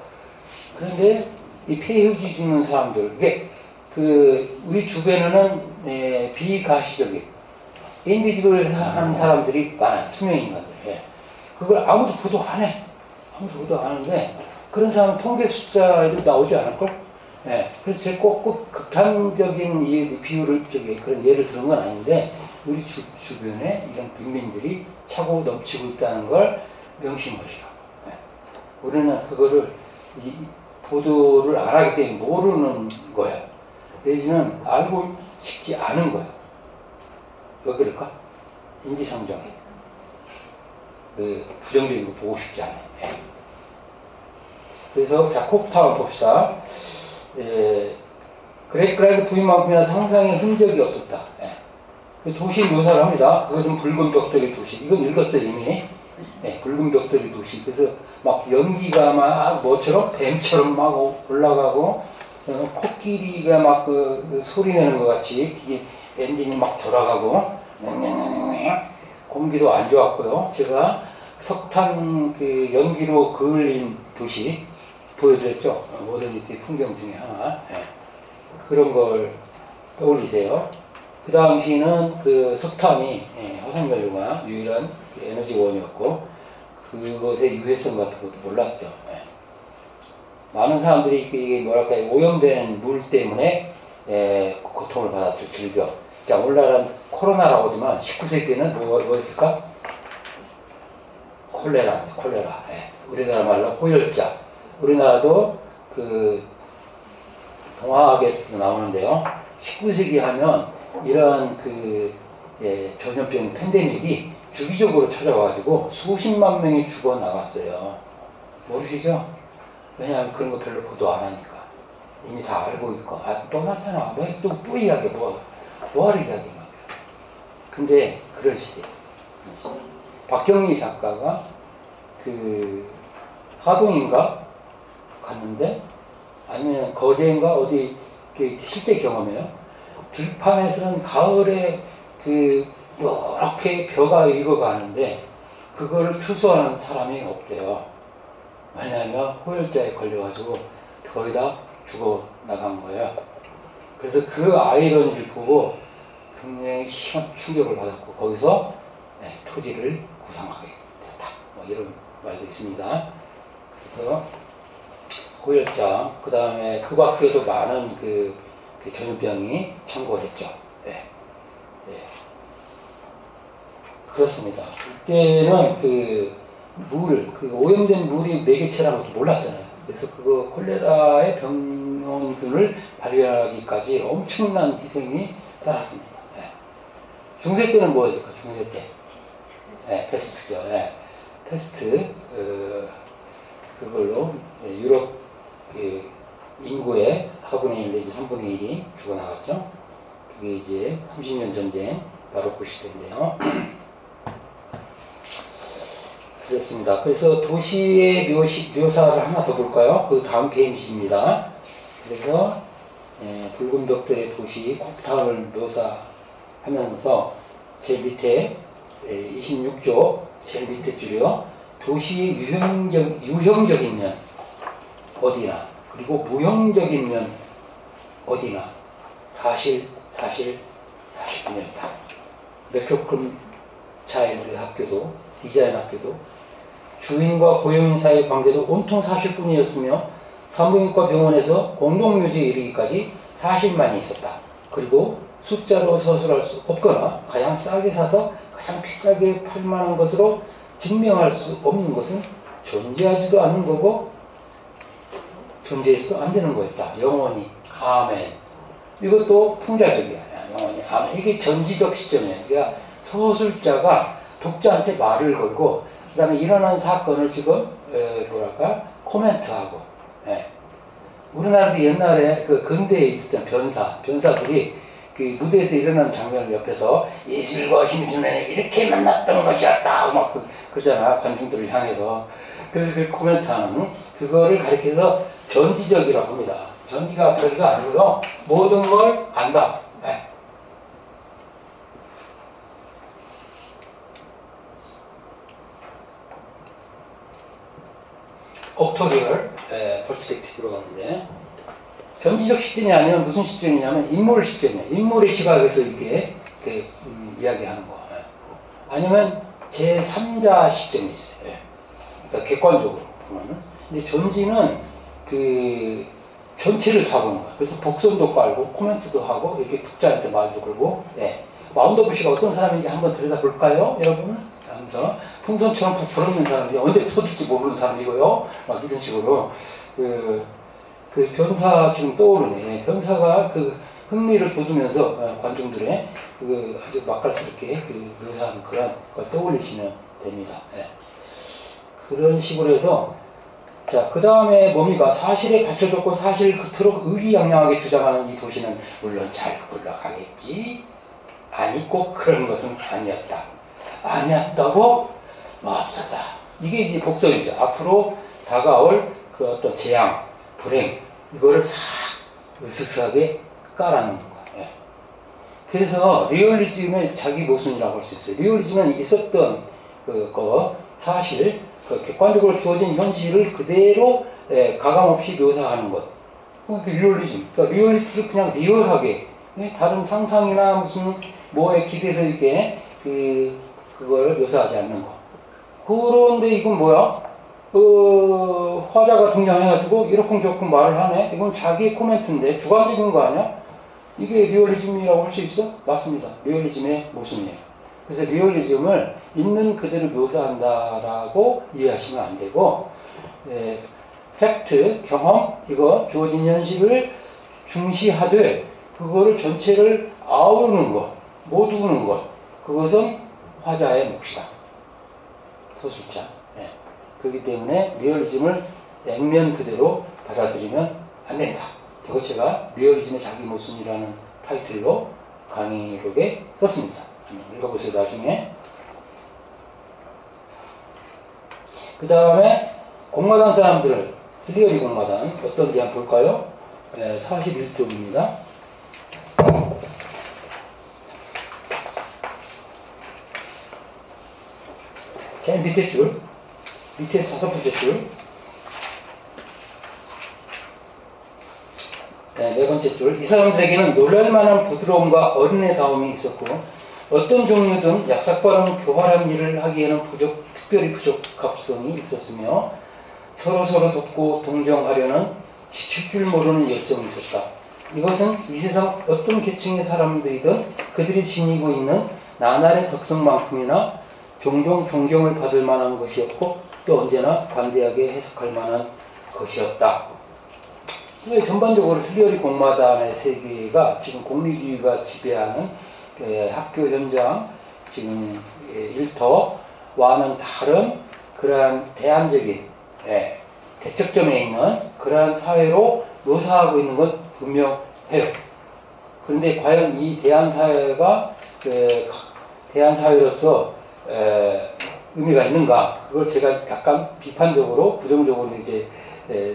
그런데 이 폐휴지 주는 사람들, 그 우리 주변에는 에, 비가시적인 인비지블 하는 사람들이 많아요. 투명 인간들. 예. 그걸 아무도 보도 안 해. 아무도 하는데 그런 사람 통계 숫자에도 나오지 않을걸? 예. 그래서 제가 꼭, 꼭 극단적인 이 비율을 저기 그런 예를 드는 건 아닌데 우리 주, 주변에 이런 빈민들이 차고 넘치고 있다는 걸 명심하시라고. 예. 우리는 그거를 이, 이 보도를 안 하기 때문에 모르는 거야. 내지는 알고 싶지 않은 거야. 왜 그럴까? 인지상정이. 그 부정적인 거 보고 싶지 않아. 예. 그래서 자 콕타운 봅시다. 예, 그래드그라인드 부인만큼이나 상상의 흔적이 없었다. 예. 그 도시 묘사를 합니다. 그것은 붉은 벽돌의 도시. 이건 읽었어요 이미. 예, 붉은 벽돌의 도시. 그래서 막 연기가 막 뭐처럼 뱀처럼 막 올라가고 어, 코끼리가 막 그, 그 소리 내는 것 같이 뒤에 엔진이 막 돌아가고 공기도 안 좋았고요. 제가 석탄 그 연기로 그을린 도시 보여드렸죠. 모더니티 풍경 중에 하나. 예. 그런 걸 떠올리세요. 그 당시는 그 석탄이 예, 화석연료가 유일한 에너지원이었고 그것의 유해성 같은 것도 몰랐죠. 예. 많은 사람들이 이게 뭐랄까 오염된 물 때문에 예, 고통을 받았죠. 질병. 자 오늘날은 코로나라고 하지만 19세기에는 뭐, 뭐였을까? 콜레라, 콜레라. 예. 우리나라 말로 호열자. 우리나라도 그 동화학에서도 나오는데요. 19세기 하면 이러한 그 예, 전염병 팬데믹이 주기적으로 찾아와가지고 수십만 명이 죽어 나갔어요. 모르시죠? 왜냐하면 그런 거 별로 보도 안 하니까. 이미 다 알고 있고. 아, 떠났잖아. 왜 또, 또 이야기해. 뭐, 뭐하러 이야기해. 근데 그럴 시대였어. 박경리 작가가 그 하동인가 갔는데 아니면 거제인가 어디 그 실제 경험이에요. 들판에서는 가을에 그 이렇게 벼가 익어가는데 그거를 추수하는 사람이 없대요. 왜냐하면 호열자에 걸려가지고 거의 다 죽어 나간 거예요. 그래서 그 아이러니를 보고 굉장히 심한 충격을 받았고 거기서 네, 토지를 구상하게 됐다. 뭐 이런 말도 있습니다. 그래서 고열장, 그 다음에 그 밖에도 많은 그, 그 전염병이 청구를 했죠. 예. 예. 그렇습니다. 이때는 그 물, 그 오염된 물이 매개체라는 것도 몰랐잖아요. 그래서 그거 콜레라의 병균을 발견하기까지 엄청난 희생이 따랐습니다. 예. 중세 때는 뭐였을까? 중세 때. 예, 페스트죠. 예. 페스트, 어, 그걸로 예, 유럽 그 인구의 4분의 1 내지 3분의 1이 죽어나갔죠. 그게 이제 30년 전쟁 바로 그 시대인데요. 그렇습니다. 그래서 도시의 묘시, 묘사를 하나 더 볼까요? 그 다음 페이지입니다. 그래서 예, 붉은 벽돌의 도시 콕타운을 묘사하면서 제 밑에 예, 26조 제일 밑에 줄이요. 도시의 유형적, 유형적인 면 어디나 그리고 무형적인 면 어디나 사실, 사실, 사실뿐이었다. 맥교금 차일드 학교도, 디자인 학교도, 주인과 고용인 사이의 관계도 온통 사실뿐이었으며, 산부인과 병원에서 공동묘지에 이르기까지 사실만이 있었다. 그리고 숫자로 서술할 수 없거나 가장 싸게 사서 가장 비싸게 팔 만한 것으로 증명할 수 없는 것은 존재하지도 않는 거고 존재해서도 안 되는 거였다. 영원히 아멘. 이것도 풍자적이야. 영원히 아멘. 이게 전지적 시점이야. 그러니까 서술자가 독자한테 말을 걸고 그다음에 일어난 사건을 지금 에, 뭐랄까 코멘트하고. 예. 우리나라도 옛날에 그 근대에 있었던 변사, 변사들이 그 무대에서 일어나는 장면을 옆에서 예술과 심순애는 이렇게 만났던 것이었다 막 그- 그러잖아 관중들을 향해서 그래서 그 코멘트하는 그거를 가리켜서 전지적이라고 합니다. 전지가 별거 아니고요 모든 걸 안다. 네. auctorial perspective로 가는데 전지적 시점이 아니면 무슨 시점이냐면 인물 시점이에요. 인물의 시각에서 이렇게 그, 음, 이야기하는 거. 예. 아니면 제3자 시점이 있어요. 예. 그러니까 객관적으로 보면은. 근데 전지는 그 전체를 다 보는 거야. 그래서 복선도 깔고 코멘트도 하고 이렇게 독자한테 말도 걸고. 예. 바운더비 씨가 어떤 사람인지 한번 들여다볼까요, 여러분? 하면서 풍선처럼 부풀어있는 사람이 언제 터질지 모르는 사람이고요. 막 이런 식으로 그, 그 변사 지금 떠오르네. 변사가 그 흥미를 돋우면서 어, 관중들의 그 아주 맛깔스럽게 그 묘사한 그런 걸 떠올리시면 됩니다. 예. 그런 식으로 해서 자, 그 다음에 뭡니까? 사실에 받쳐줬고 사실 그토록 의기양양하게 주장하는 이 도시는 물론 잘 굴러가겠지. 아니, 꼭 그런 것은 아니었다. 아니었다고? 맙소사. 이게 이제 복선이죠. 앞으로 다가올 그 어떤 재앙, 불행, 이거를 싹 으슥하게 깔아놓는 거예요. 예. 그래서 리얼리즘의 자기 모순이라고 할 수 있어요. 리얼리즘은 있었던 그, 거, 사실, 그 객관적으로 주어진 현실을 그대로 예, 가감 없이 묘사하는 것. 그러니까 리얼리즘. 그러니까 리얼리티를 그냥 리얼하게, 예, 다른 상상이나 무슨 뭐에 기대서 이렇게 그, 그걸 묘사하지 않는 거. 그런데 이건 뭐야? 그 화자가 등장해가지고 이러쿵저러쿵 말을 하네. 이건 자기 코멘트인데 주관적인 거 아니야? 이게 리얼리즘이라고 할 수 있어? 맞습니다. 리얼리즘의 모순이에요. 그래서 리얼리즘을 있는 그대로 묘사한다라고 이해하시면 안 되고, 에, 팩트, 경험, 이거 주어진 현실을 중시하되 그거를 전체를 아우르는 것, 못 두는 것, 그것은 화자의 몫이다. 서술자. 예. 그렇기 때문에 리얼리즘을 액면 그대로 받아들이면 안 된다. 이거 제가 리얼리즘의 자기 모순이라는 타이틀로 강의록에 썼습니다. 읽어보세요, 나중에. 그 다음에 공마단 사람들을, 슬리어리 공마단, 어떤지 한번 볼까요? 네, 41쪽입니다. 제일 밑에 줄, 밑에 다섯 번째 줄, 네, 네 번째 줄. 이 사람들에게는 놀랄만한 부드러움과 어린애다움이 있었고 어떤 종류든 약삭빠른 교활한 일을 하기에는 부족, 특별히 부족합성이 있었으며 서로 서로 돕고 동정하려는 지칠 줄 모르는 열성이 있었다. 이것은 이 세상 어떤 계층의 사람들이든 그들이 지니고 있는 나날의 덕성만큼이나 종종 존경을 받을 만한 것이었고 또 언제나 관대하게 해석할 만한 것이었다. 이게 전반적으로 스리어리 공마단의 세계가 지금 공리주의가 지배하는 예, 학교 현장, 지금 예, 일터와는 다른 그러한 대안적인 예, 대척점에 있는 그러한 사회로 묘사하고 있는 건 분명해요. 그런데 과연 이 대한 사회가 그, 대한 사회로서 에, 의미가 있는가? 그걸 제가 약간 비판적으로 부정적으로 이제 에,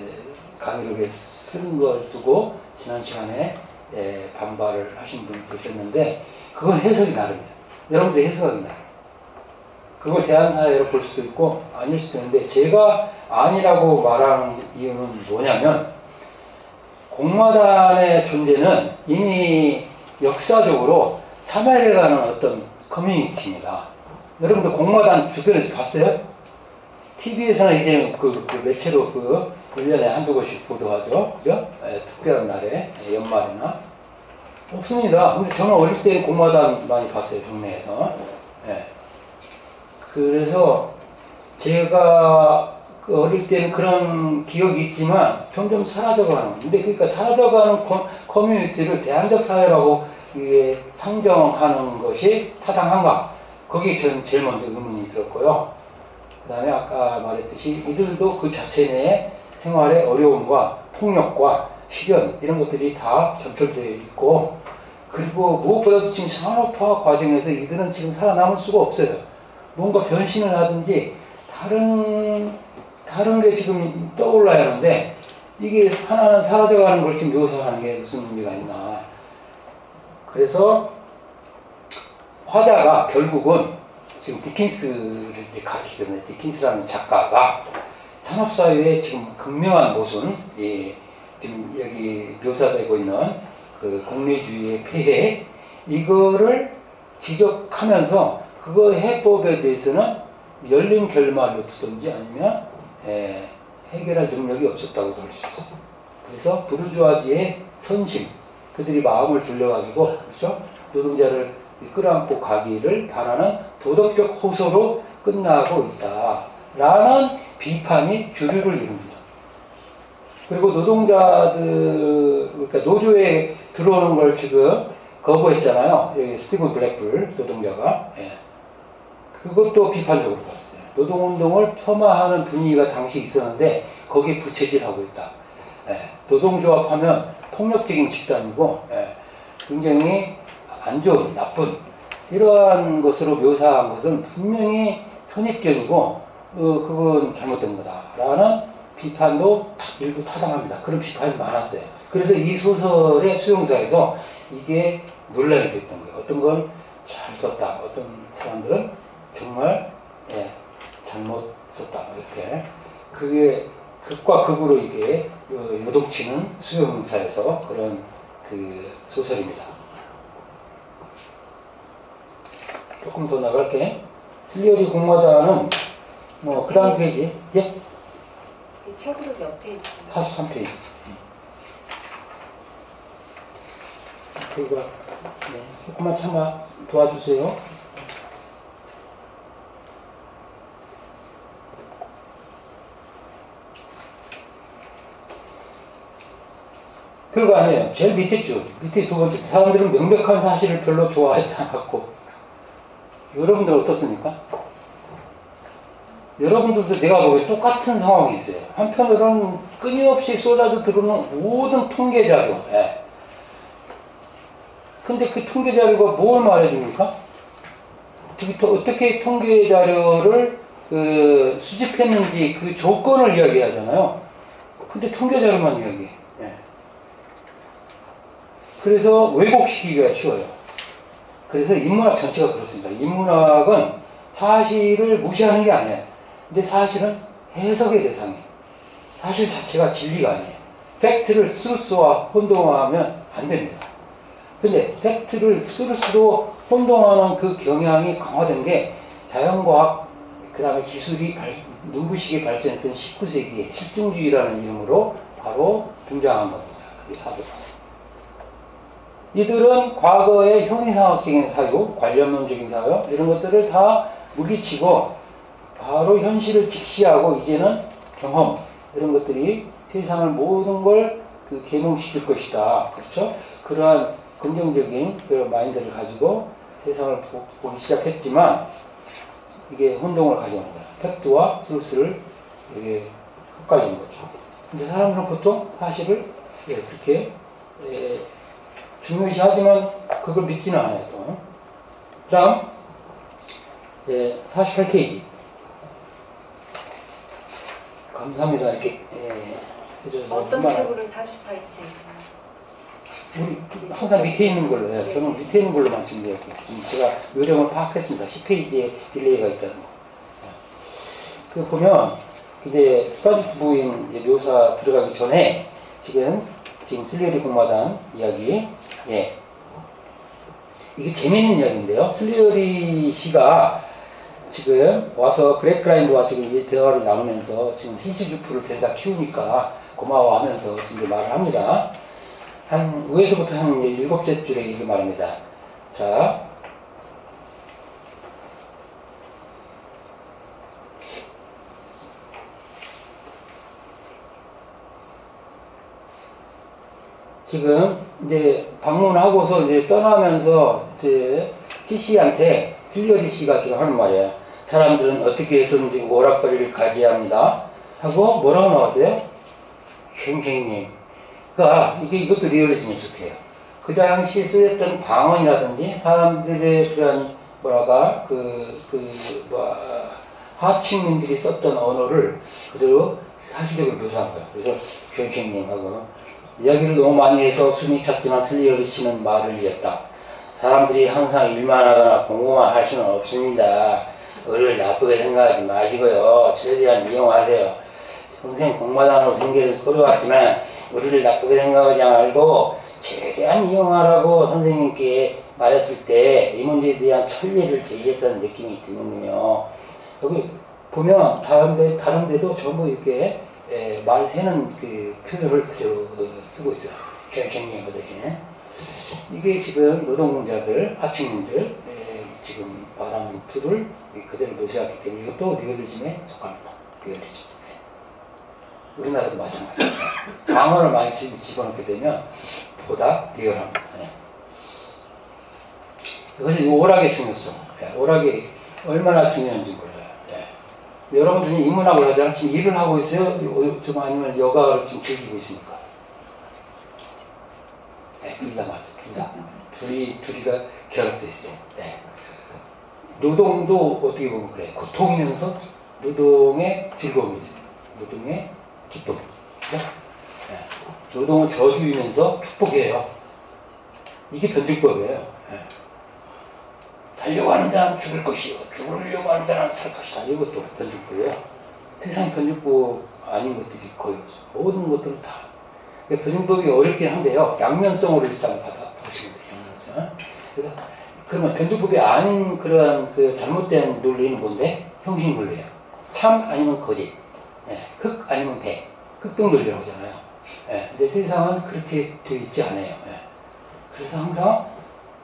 강의록에 쓰는 걸 두고 지난 시간에 에, 반발을 하신 분이 계셨는데 그건 해석이 나름이에요. 여러분들 해석이 나요. 그걸 대한사회로 볼 수도 있고 아닐 수도 있는데 제가 아니라고 말하는 이유는 뭐냐면 공마단의 존재는 이미 역사적으로 사멸해가는 어떤 커뮤니티입니다. 여러분들 공마단 주변에서 봤어요? TV에서는 이제 그, 그 매체로 그 1년에 한두 번씩 보도하죠. 그죠? 예, 특별한 날에, 예, 연말이나. 없습니다. 근데 저는 어릴 때 공마단 많이 봤어요, 동네에서. 예. 그래서 제가 그 어릴 때는 그런 기억이 있지만 점점 사라져가는. 근데 그러니까 사라져가는 커, 커뮤니티를 대안적 사회라고 이게 상정하는 것이 타당한가? 거기에 저는 제일 먼저 의문이 들었고요. 그 다음에 아까 말했듯이 이들도 그 자체 내에 생활의 어려움과 폭력과 시련 이런 것들이 다 점철되어 있고 그리고 무엇보다도 지금 산업화 과정에서 이들은 지금 살아남을 수가 없어요. 뭔가 변신을 하든지 다른 다른 게 지금 떠올라야 하는데 이게 하나는 사라져가는 걸 지금 묘사하는 게 무슨 의미가 있나. 그래서 화자가 결국은 지금 디킨스를 이제 가르치거든요. 디킨스라는 작가가 산업사회의 지금 극명한 모순, 이 지금 여기 묘사되고 있는 그 공리주의의 폐해, 이거를 지적하면서 그거 해법에 대해서는 열린 결말로 두든지 아니면 에, 해결할 능력이 없었다고 볼 수 있어요. 그래서 부르주아지의 선심, 그들이 마음을 들려가지고 그렇죠? 노동자를 끌어안고 가기를 바라는 도덕적 호소로 끝나고 있다라는 비판이 주류를 이룹니다. 그리고 노동자들 그러니까 노조에 들어오는 걸 지금 거부했잖아요. 여기 스티븐 블랙풀 노동자가 예. 그것도 비판적으로 봤어요. 노동운동을 폄하하는 분위기가 당시 있었는데 거기에 부채질하고 있다. 예. 노동조합하면 폭력적인 집단이고 예. 굉장히 안 좋은 나쁜 이러한 것으로 묘사한 것은 분명히 선입견이고 어, 그건 잘못된 거다라는 비판도 타- 일부 타당합니다. 그런 비판이 많았어요. 그래서 이 소설의 수용사에서 이게 논란이 됐던 거예요. 어떤 건 잘 썼다. 어떤 사람들은 정말 예, 잘못 썼다. 이렇게 그게 극과 극으로 이게 요- 요동치는 수용사에서 그런 그 소설입니다. 조금 더 나갈게. 슬리어리 곡마단은 뭐 그 다음 페이지 예 이 책으로 몇 페이지? 43페이지. 그거 네, 조금만 참아 도와주세요. 별거 아니에요. 제일 밑에 줄, 밑에 두 번째. 사람들은 명백한 사실을 별로 좋아하지 않았고. 여러분들 어떻습니까? 여러분들도 내가 보기에 똑같은 상황이 있어요. 한편으로는 끊임없이 쏟아져 들어오는 모든 통계 자료. 예. 근데 그 통계 자료가 뭘 말해줍니까? 어떻게, 통계 자료를 그 수집했는지 그 조건을 이야기하잖아요. 근데 통계 자료만 이야기해. 예. 그래서 왜곡시키기가 쉬워요. 그래서 인문학 전체가 그렇습니다. 인문학은 사실을 무시하는 게 아니에요. 근데 사실은 해석의 대상이에요. 사실 자체가 진리가 아니에요. 팩트를 스루스와 혼동하면 안 됩니다. 근데 팩트를 스루스로 혼동하는 그 경향이 강화된 게 자연과학, 그 다음에 기술이 발, 눈부시게 발전했던 19세기에 실증주의라는 이름으로 바로 등장한 겁니다. 그게 사조가. 이들은 과거의 형이상학적인 사유, 관념론적인 사유 이런 것들을 다 물리치고 바로 현실을 직시하고 이제는 경험 이런 것들이 세상을 모든 걸 그 계몽시킬 것이다. 그렇죠? 그러한 긍정적인 그런 마인드를 가지고 세상을 보, 보기 시작했지만 이게 혼동을 가져온 거야. 팩트와 스루스를 이게 헷갈린 거죠. 근데 사람들은 보통 사실을 예, 그렇게 예, 중요시하지만 그걸 믿지는 않아요. 또. 그 다음 예, 48페이지 감사합니다. 이렇게 예, 어떤 책으로 48페이지? 우리 항상 밑에 있는 걸로 해요. 저는 밑에 있는 걸로만 준비했고 제가 요령을 파악했습니다. 10페이지에 delay가 있다는 거. 그 보면 이제 스타지트 부인 묘사 들어가기 전에 지금 지금 슬리어리 곡마단 이야기. 예. 이게 재밌는 이야기인데요. 슬리어리 씨가 지금 와서 그래드그라인드와 지금 이 대화를 나누면서 지금 시시 주프를 데려다 키우니까 고마워하면서 지금 말을 합니다. 한 위에서부터 한 일곱째 줄에 이렇게 말합니다. 자, 지금 이제 방문하고서 이제 떠나면서 이제 CC한테 슬리어리 씨가 지금 하는 말이에요. 사람들은 어떻게 해서든지 오락거리를 가져야 합니다. 하고 뭐라고 나왔어요? 선생님. 그러니까 이게 이것도 리얼리즘에 속해요. 그 당시에 쓰였던 방언이라든지 사람들의 그런 뭐랄까 그그 뭐, 하층민들이 썼던 언어를 그대로 사실적으로 묘사한 거예요. 그래서 선생님하고 이야기를 너무 많이 해서 숨이 찼지만 슬리어리 씨는 말을 이었다. 사람들이 항상 일만 하거나 공부만 할 수는 없습니다. 의를 나쁘게 생각하지 마시고요. 최대한 이용하세요. 평생 공마단으로 생계를 끌어왔지만 우리를 나쁘게 생각하지 말고 최대한 이용하라고 선생님께 말했을 때 이 문제에 대한 천리를 제시했다는 느낌이 드는군요. 여기 보면 다른 데, 다른 데도 전부 이렇게 에, 말 세는 그 표현을 그대로 어, 쓰고 있어요. 선생님 그 대신에. 이게 지금 노동자들, 하층민들 에, 지금 말하는 틀을 그대로 묘사했기 때문에 이것도 리얼리즘에 속합니다. 리얼리즘. 네. 우리나라도 마찬가지예요. 방언을 많이 집- 집어넣게 되면 보다 리얼합니다. 네. 그래서 이 오락의 중요성, 네, 오락이 얼마나 중요한지 몰라요. 네. 여러분들이 인문학을 하잖아요. 지금 일을 하고 있어요? 요- 좀 아니면 여가를 좀 즐기고 있습니까? 네, 둘다 맞아요. 둘 다. 둘이, 둘이가 결합돼 있어요. 네. 노동도 어떻게 보면 그래. 고통이면서 노동의 즐거움이 있어요. 노동의 기쁨. 그죠? 네. 노동은 저주이면서 축복이에요. 이게 변증법이에요. 네. 살려고 하는 자는 죽을 것이요. 죽으려고 하는 자는 살 것이다. 이것도 변증법이에요. 세상 변증법 아닌 것들이 거의 없어요. 모든 것들은 다. 그러니까 변증법이 어렵긴 한데요. 양면성으로 일단 받아 보시면 돼요. 그래서 그러면 변증법이 아닌 그러한 그 잘못된 논리는 뭔데? 형식 논리예요. 참 아니면 거짓. 예, 흑 아니면 배. 흑백 논리라고 하잖아요. 예, 근데 세상은 그렇게 되어 있지 않아요. 예. 그래서 항상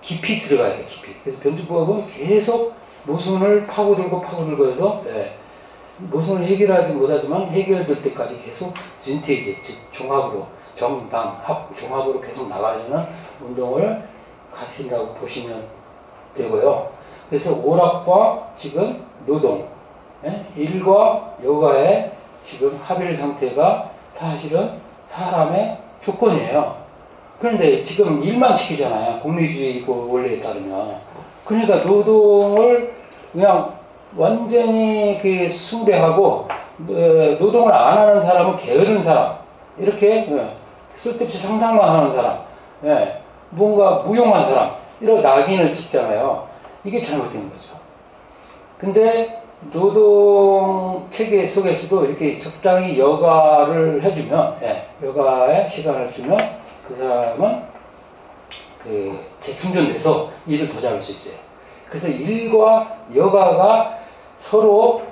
깊이 들어가야 돼, 깊이. 그래서 변주법은 계속 모순을 파고들고 파고들고 해서, 예, 모순을 해결하지 못하지만 해결될 때까지 계속 진테이지, 즉, 종합으로, 정방, 합, 종합으로 계속 나가려는 운동을 가신다고 보시면 되고요. 그래서 오락과 지금 노동, 예, 일과 여가의 지금 합일 상태가 사실은 사람의 조건이에요. 그런데 지금 일만 시키잖아요. 공리주의 그 원리에 따르면. 그러니까 노동을 그냥 완전히 그 숭배하고 어, 노동을 안 하는 사람은 게으른 사람 이렇게 예, 쓸데없이 상상만 하는 사람 예, 뭔가 무용한 사람 이런 낙인을 찍잖아요. 이게 잘못된 거죠. 근데 노동 체계 속에서도 이렇게 적당히 여가를 해주면, 예, 여가의 시간을 주면 그 사람은 그 재충전돼서 일을 더 잘할 수 있어요. 그래서 일과 여가가 서로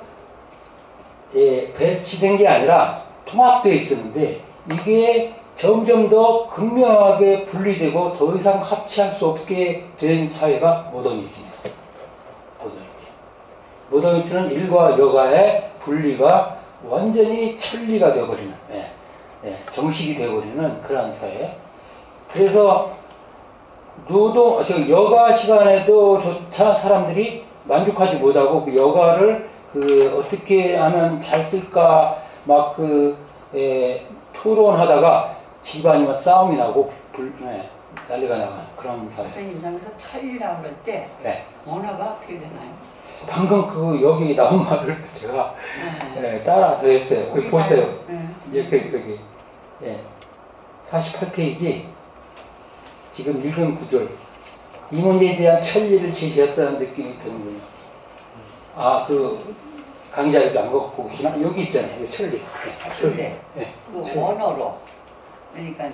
예, 배치된 게 아니라 통합되어 있었는데 이게 점점 더 극명하게 분리되고 더 이상 합치할 수 없게 된 사회가 모더니티입니다. 모더니티. 모더니티는 일과 여가의 분리가 완전히 천리가 되어버리는, 예, 예, 정식이 되어버리는 그러한 사회. 그래서 노동, 저 여가 시간에도 조차 사람들이 만족하지 못하고 그 여가를 그 어떻게 하면 잘 쓸까 막 그 토론하다가 집안이면 싸움이 나고 불, 예, 난리가 나가는 그런 사회. 선생님 장에서 천리라고 그럴 때 예. 언어가 어떻게 되나요? 방금 그 여기 나온 말을 제가 네. 예, 따라서 했어요. 여기 보세요. 네. 여기 여기 예. 48페이지 지금 읽은 구절 이 문제에 대한 천리를 제시했다는 느낌이 드는군요. 아 그 강의자들도 안 갖고 계시나? 여기 있잖아요. 여기 천리. 네, 천리. 네. 네. 그. 언어로 그러니까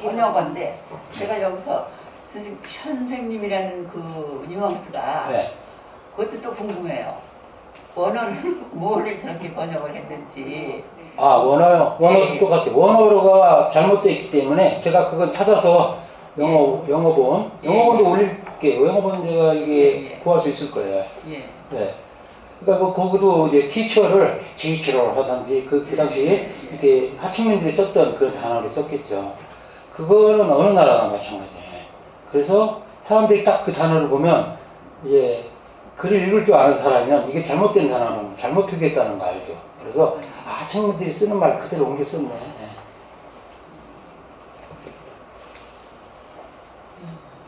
번역어인데 제가 여기서 선생, 선생님이라는 그 뉘앙스가 네. 그것도 또 궁금해요. 원어는 뭐를 저렇게 번역을 했는지. 아 원어 원어도 예. 똑같아요. 원어가 잘못되어 있기 때문에 제가 그건 찾아서 영어 영어본 영어본도 올릴게요. 영어본 제가 이게 예, 예. 구할 수 있을 거예요. 예. 네. 그러니까 뭐 거기도 이제 티처를 지치를 하든지 그, 그 당시에 이렇게 하층민들이 썼던 그런 단어를 썼겠죠. 그거는 어느 나라나 마찬가지예요. 그래서 사람들이 딱 그 단어를 보면 이제 글을 읽을 줄 아는 사람이면 이게 잘못된 단어는 잘못 표기했다는 거 알죠. 그래서 아, 하층민들이 쓰는 말 그대로 옮겨 썼네.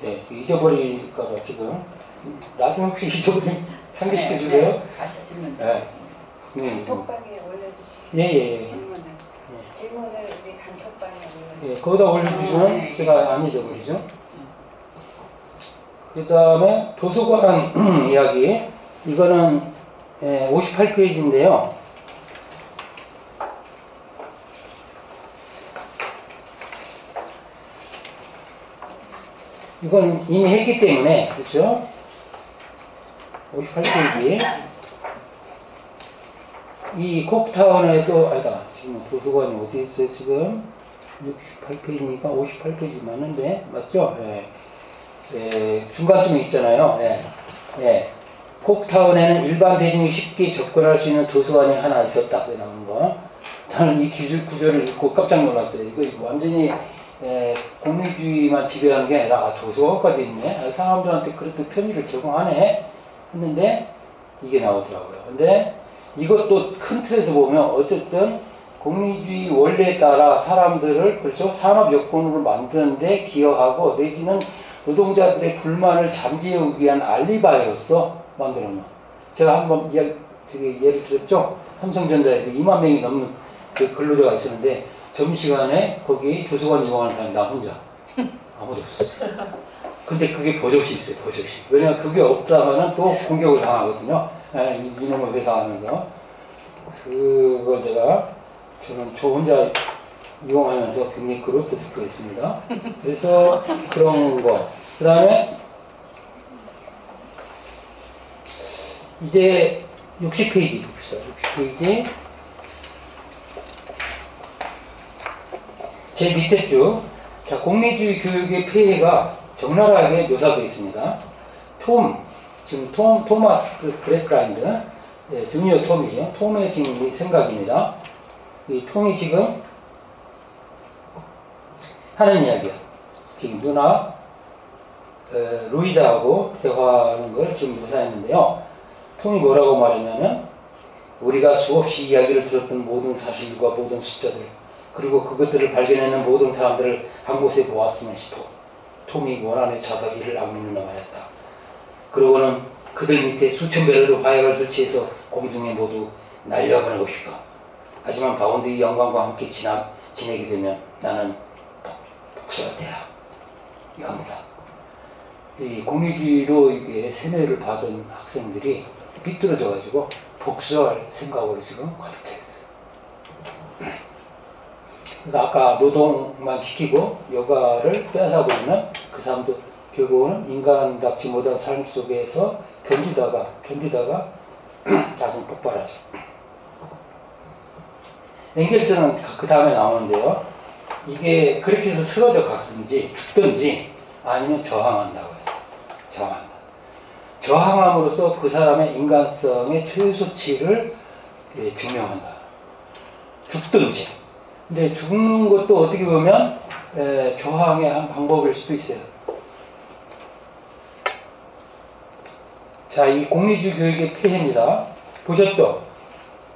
예. 네, 잊어버릴까봐 지금 나중에 혹시 잊어버리면 상기시켜 주세요. 네, 다시 질문 네. 있습니다. 단톡방에 올려주시고 예, 예, 예. 질문을 질문을 우리 단톡방에 올려주시고 예, 거기다 올려주시면 아, 네. 제가 안 잊어버리죠. 그 다음에 도서관 이야기. 이거는 58페이지인데요. 이건 이미 했기 때문에, 그렇죠? 58페이지. 이 콕타운에도, 아니다. 지금 도서관이 어디 있어요, 지금? 68페이지니까 58페이지 맞는데, 맞죠? 예. 예, 중간쯤에 있잖아요. 예. 예. 콕타운에는 일반 대중이 쉽게 접근할 수 있는 도서관이 하나 있었다. 그 나오는 거. 나는 이 기주, 구조를 읽고 깜짝 놀랐어요. 이거 완전히 예, 공민주의만 지배하는 게 아니라 아, 도서관까지 있네. 아, 사람들한테 그래도 편의를 제공하네. 했는데 이게 나오더라고요. 근데 이것도 큰 틀에서 보면 어쨌든 공리주의 원리에 따라 사람들을 그렇죠 산업 여건으로 만드는데 기여하고 내지는 노동자들의 불만을 잠재우기 위한 알리바이로서 만들어 놓은. 제가 한번 이야기, 예를 들었죠. 삼성전자에서 2만 명이 넘는 그 근로자가 있었는데 점심시간에 거기 도서관 이용하는 사람이 나 혼자 아무도 없었어요. 근데 그게 버젓이 있어요, 버젓이. 왜냐면 그게 없다가는 또 공격을 당하거든요. 에, 이- 이놈의 회사 하면서. 그걸 내가 저는 저 혼자 이용하면서 굉장히 그로테스크했습니다. 그래서 그런 거. 그 다음에 이제 60페이지 봅시다. 60페이지. 제 밑에 쭉. 자, 공리주의 교육의 폐해가 적나라하게 묘사되어 있습니다. 톰, 지금 톰, 토마스 그 그래드그라인드, 예, 주니어 톰이죠. 톰의 지금 이 생각입니다. 이 톰이 지금 하는 이야기야. 지금 누나, 어, 루이자하고 대화하는 걸 지금 묘사했는데요. 톰이 뭐라고 말했냐면, 우리가 수없이 이야기를 들었던 모든 사실과 모든 숫자들, 그리고 그것들을 발견하는 모든 사람들을 한 곳에 모았으면 싶어. 톰이 원안에 차서 이를 악물며 말했다. 그러고는 그들 밑에 수천 배로 화약을 설치해서 공중에 모두 날려보내고 싶어. 하지만 바운드의 영광과 함께 지나, 지내게 되면 나는 복, 복수가 돼요. 이겁니다. 이 공리주의로 이게 세뇌를 받은 학생들이 삐뚤어져가지고 복수할 생각으로 지금 가득 차 있어요. 그러니까 아까 노동만 시키고 여가를 빼앗아 버리면 그 사람도 결국은 인간답지 못한 삶 속에서 견디다가 견디다가 나중 폭발하죠. 엥겔스는 그 다음에 나오는데요. 이게 그렇게 해서 쓰러져 가든지 죽든지 아니면 저항한다고 했어요. 저항한다. 저항함으로써 그 사람의 인간성의 최소치를 예, 증명한다. 죽든지. 근데 죽는 것도 어떻게 보면 에, 저항의 한 방법일 수도 있어요. 자, 이 공리주의 교육의 폐해입니다. 보셨죠?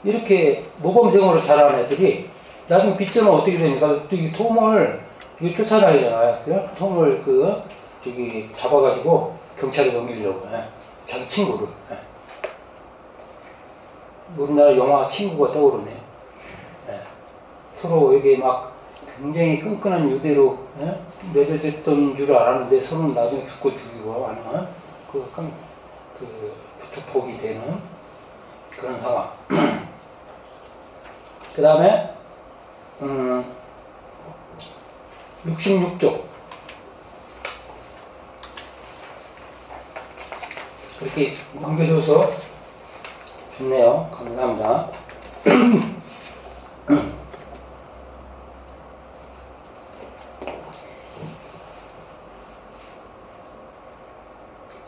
이렇게 모범생으로 자라는 애들이 나중에 빚지면 어떻게 됩니까? 또 이 톰을 이거 쫓아다니잖아요. 그 톰을 그 저기 잡아가지고 경찰에 넘기려고 예. 자기 친구를. 예. 우리나라 영화 친구가 떠오르네요. 예. 서로 이게 막 굉장히 끈끈한 유대로 예? 맺어졌던 줄 알았는데 서로 나중에 죽고 죽이고 하는 그 약간 그 축복이 되는 그런 상황. 그 다음에 음, 66쪽. 그렇게 넘겨줘서 좋네요. 감사합니다.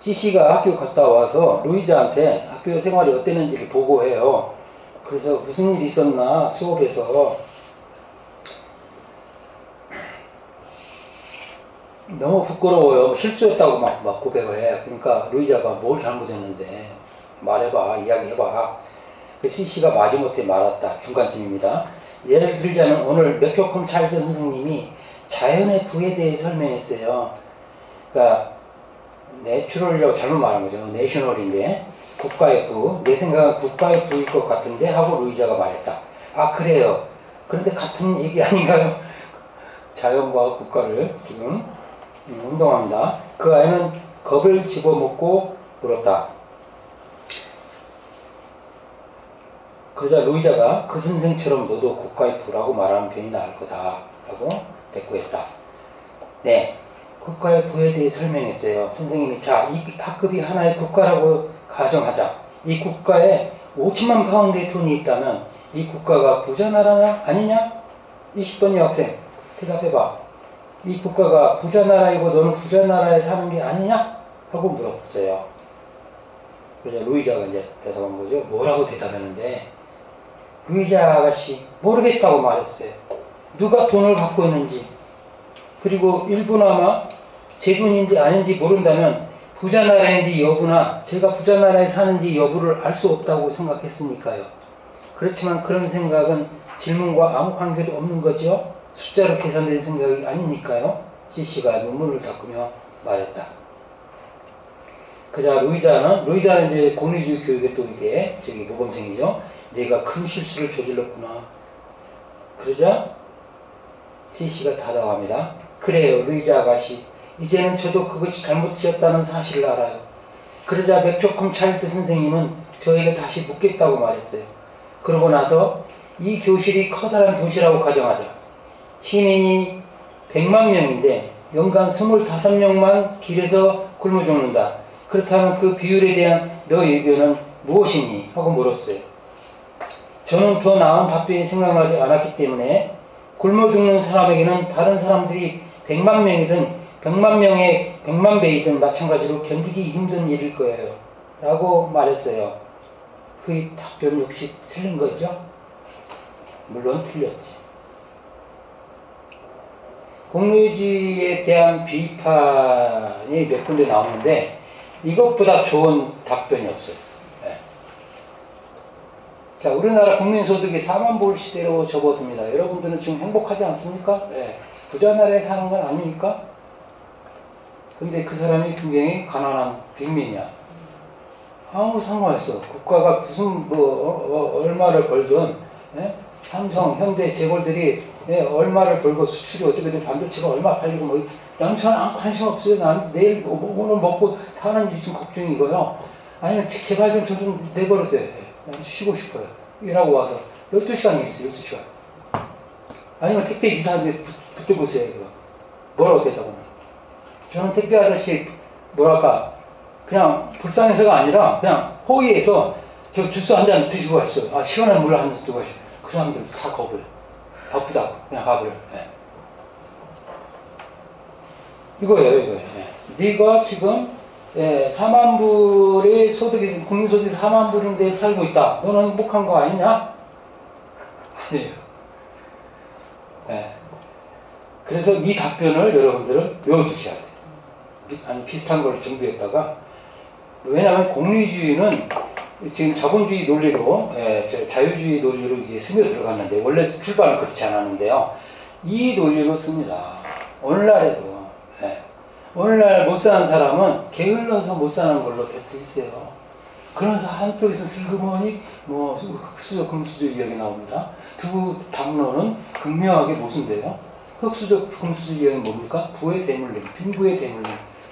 CC가 학교 갔다 와서 루이자한테 학교 생활이 어땠는지를 보고해요. 그래서 무슨 일이 있었나 수업에서 너무 부끄러워요. 실수했다고 막, 막 고백을 해. 그러니까 루이자가 뭘 잘못했는데 말해봐, 이야기해봐. 그 시시가 마지못해 말했다. 중간쯤입니다. 예를 들자면 오늘 맥초컴차일드 선생님이 자연의 부에 대해 설명했어요. 그러니까 natural이라고 잘못 말한 거죠. national인데 국가의 부. 내 생각은 국가의 부일 것 같은데 하고 루이자가 말했다. 아 그래요. 그런데 같은 얘기 아닌가요? 자연과 국가를 지금 음, 운동합니다. 그 아이는 겁을 집어먹고 물었다. 그러자 루이자가 그 선생처럼 너도 국가의 부라고 말하는 편이 나을 거다. 라고 대꾸했다. 네. 국가의 부에 대해 설명했어요. 선생님이 자, 이 학급이 하나의 국가라고 가정하자. 이 국가에 5천만 파운드의 돈이 있다면 이 국가가 부자 나라 아니냐? 20번 여학생 대답해봐. 이 국가가 부자 나라이고 너는 부자 나라에 사는 게 아니냐? 하고 물었어요. 그래서 루이자가 이제 대답한 거죠. 뭐라고 대답했는데 루이자 아가씨 모르겠다고 말했어요. 누가 돈을 갖고 있는지 그리고 일부나마 제 돈인지 아닌지 모른다면 부자 나라인지 여부나 제가 부자 나라에 사는지 여부를 알 수 없다고 생각했으니까요. 그렇지만 그런 생각은 질문과 아무 관계도 없는 거죠. 숫자로 계산된 생각이 아니니까요. CC가 눈물을 닦으며 말했다. 그자 루이자는 루이자는 이제 공리주의 교육의 또 이게 저기 모범생이죠. 내가 큰 실수를 저질렀구나. 그러자 CC가 다가갑니다. 그래요, 루이자 아가씨. 이제는 저도 그것이 잘못이었다는 사실을 알아요. 그러자 맥조컴 차일드 선생님은 저에게 다시 묻겠다고 말했어요. 그러고 나서 이 교실이 커다란 도시라고 가정하자. 시민이 100만 명인데 연간 25명만 길에서 굶어 죽는다. 그렇다면 그 비율에 대한 너 의견은 무엇이니? 하고 물었어요. 저는 더 나은 답변이 생각나지 않았기 때문에 굶어 죽는 사람에게는 다른 사람들이 100만 명이든 100만 명의 100만 배이든 마찬가지로 견디기 힘든 일일 거예요. 라고 말했어요. 그 답변 역시 틀린 거죠? 물론 틀렸지. 공유주의에 대한 비판이 몇 군데 나오는데 이것보다 좋은 답변이 없어요. 예. 자, 우리나라 국민소득이 4만 불 시대로 접어듭니다. 여러분들은 지금 행복하지 않습니까? 예. 부자 나라에 사는 건 아닙니까? 근데 그 사람이 굉장히 가난한 빅민이야. 아무 상관없어. 국가가 무슨 뭐 어, 어, 얼마를 벌든 예? 삼성, 현대, 재벌들이 예, 얼마를 벌고 수출이 어떻게든 반도체가 얼마 팔리고 뭐 양천 안 관심 없어요. 난 내일 뭐, 뭐, 오늘 먹고 사는 일이 좀 걱정이고요. 아니면 제- 제발 좀 저좀 내버려둬. 예. 난 쉬고 싶어요. 일하고 와서 12시간 일 있어요. 12시간. 아니면 택배 기사한테 붙- 붙어보세요. 이거. 뭐라고 대답하나. 저는 택배 아저씨 뭐랄까 그냥 불쌍해서가 아니라 그냥 호의해서 저 주스 한 잔 드시고 가시죠. 아 시원한 물 한 잔 드시고 가시죠. 그 사람들 다 거부해. 바쁘다. 그냥 가버려. 예. 이거예요, 이거예요. 예. 네가 지금 예, 4만 불의 소득이 국민소득이 4만 불인데 살고 있다. 너는 행복한 거 아니냐? 아니에요. 예. 그래서 이 답변을 여러분들은 외워두셔야 돼요. 비- 아니 비슷한 걸 준비했다가 왜냐하면 공리주의는 지금 자본주의 논리로 예, 저 자유주의 논리로 이제 스며 들어갔는데 원래 출발은 그렇지 않았는데요. 이 논리로 씁니다. 오늘날에도 예. 오늘날 못 사는 사람은 게을러서 못 사는 걸로 뱉어 있어요. 그래서 한쪽에서 슬그머니 뭐 흑수저 금수저 이야기 나옵니다. 두 당론은 극명하게 모순돼요. 흑수저 금수저 이야기는 뭡니까? 부의 대물림, 빈부의 대물림.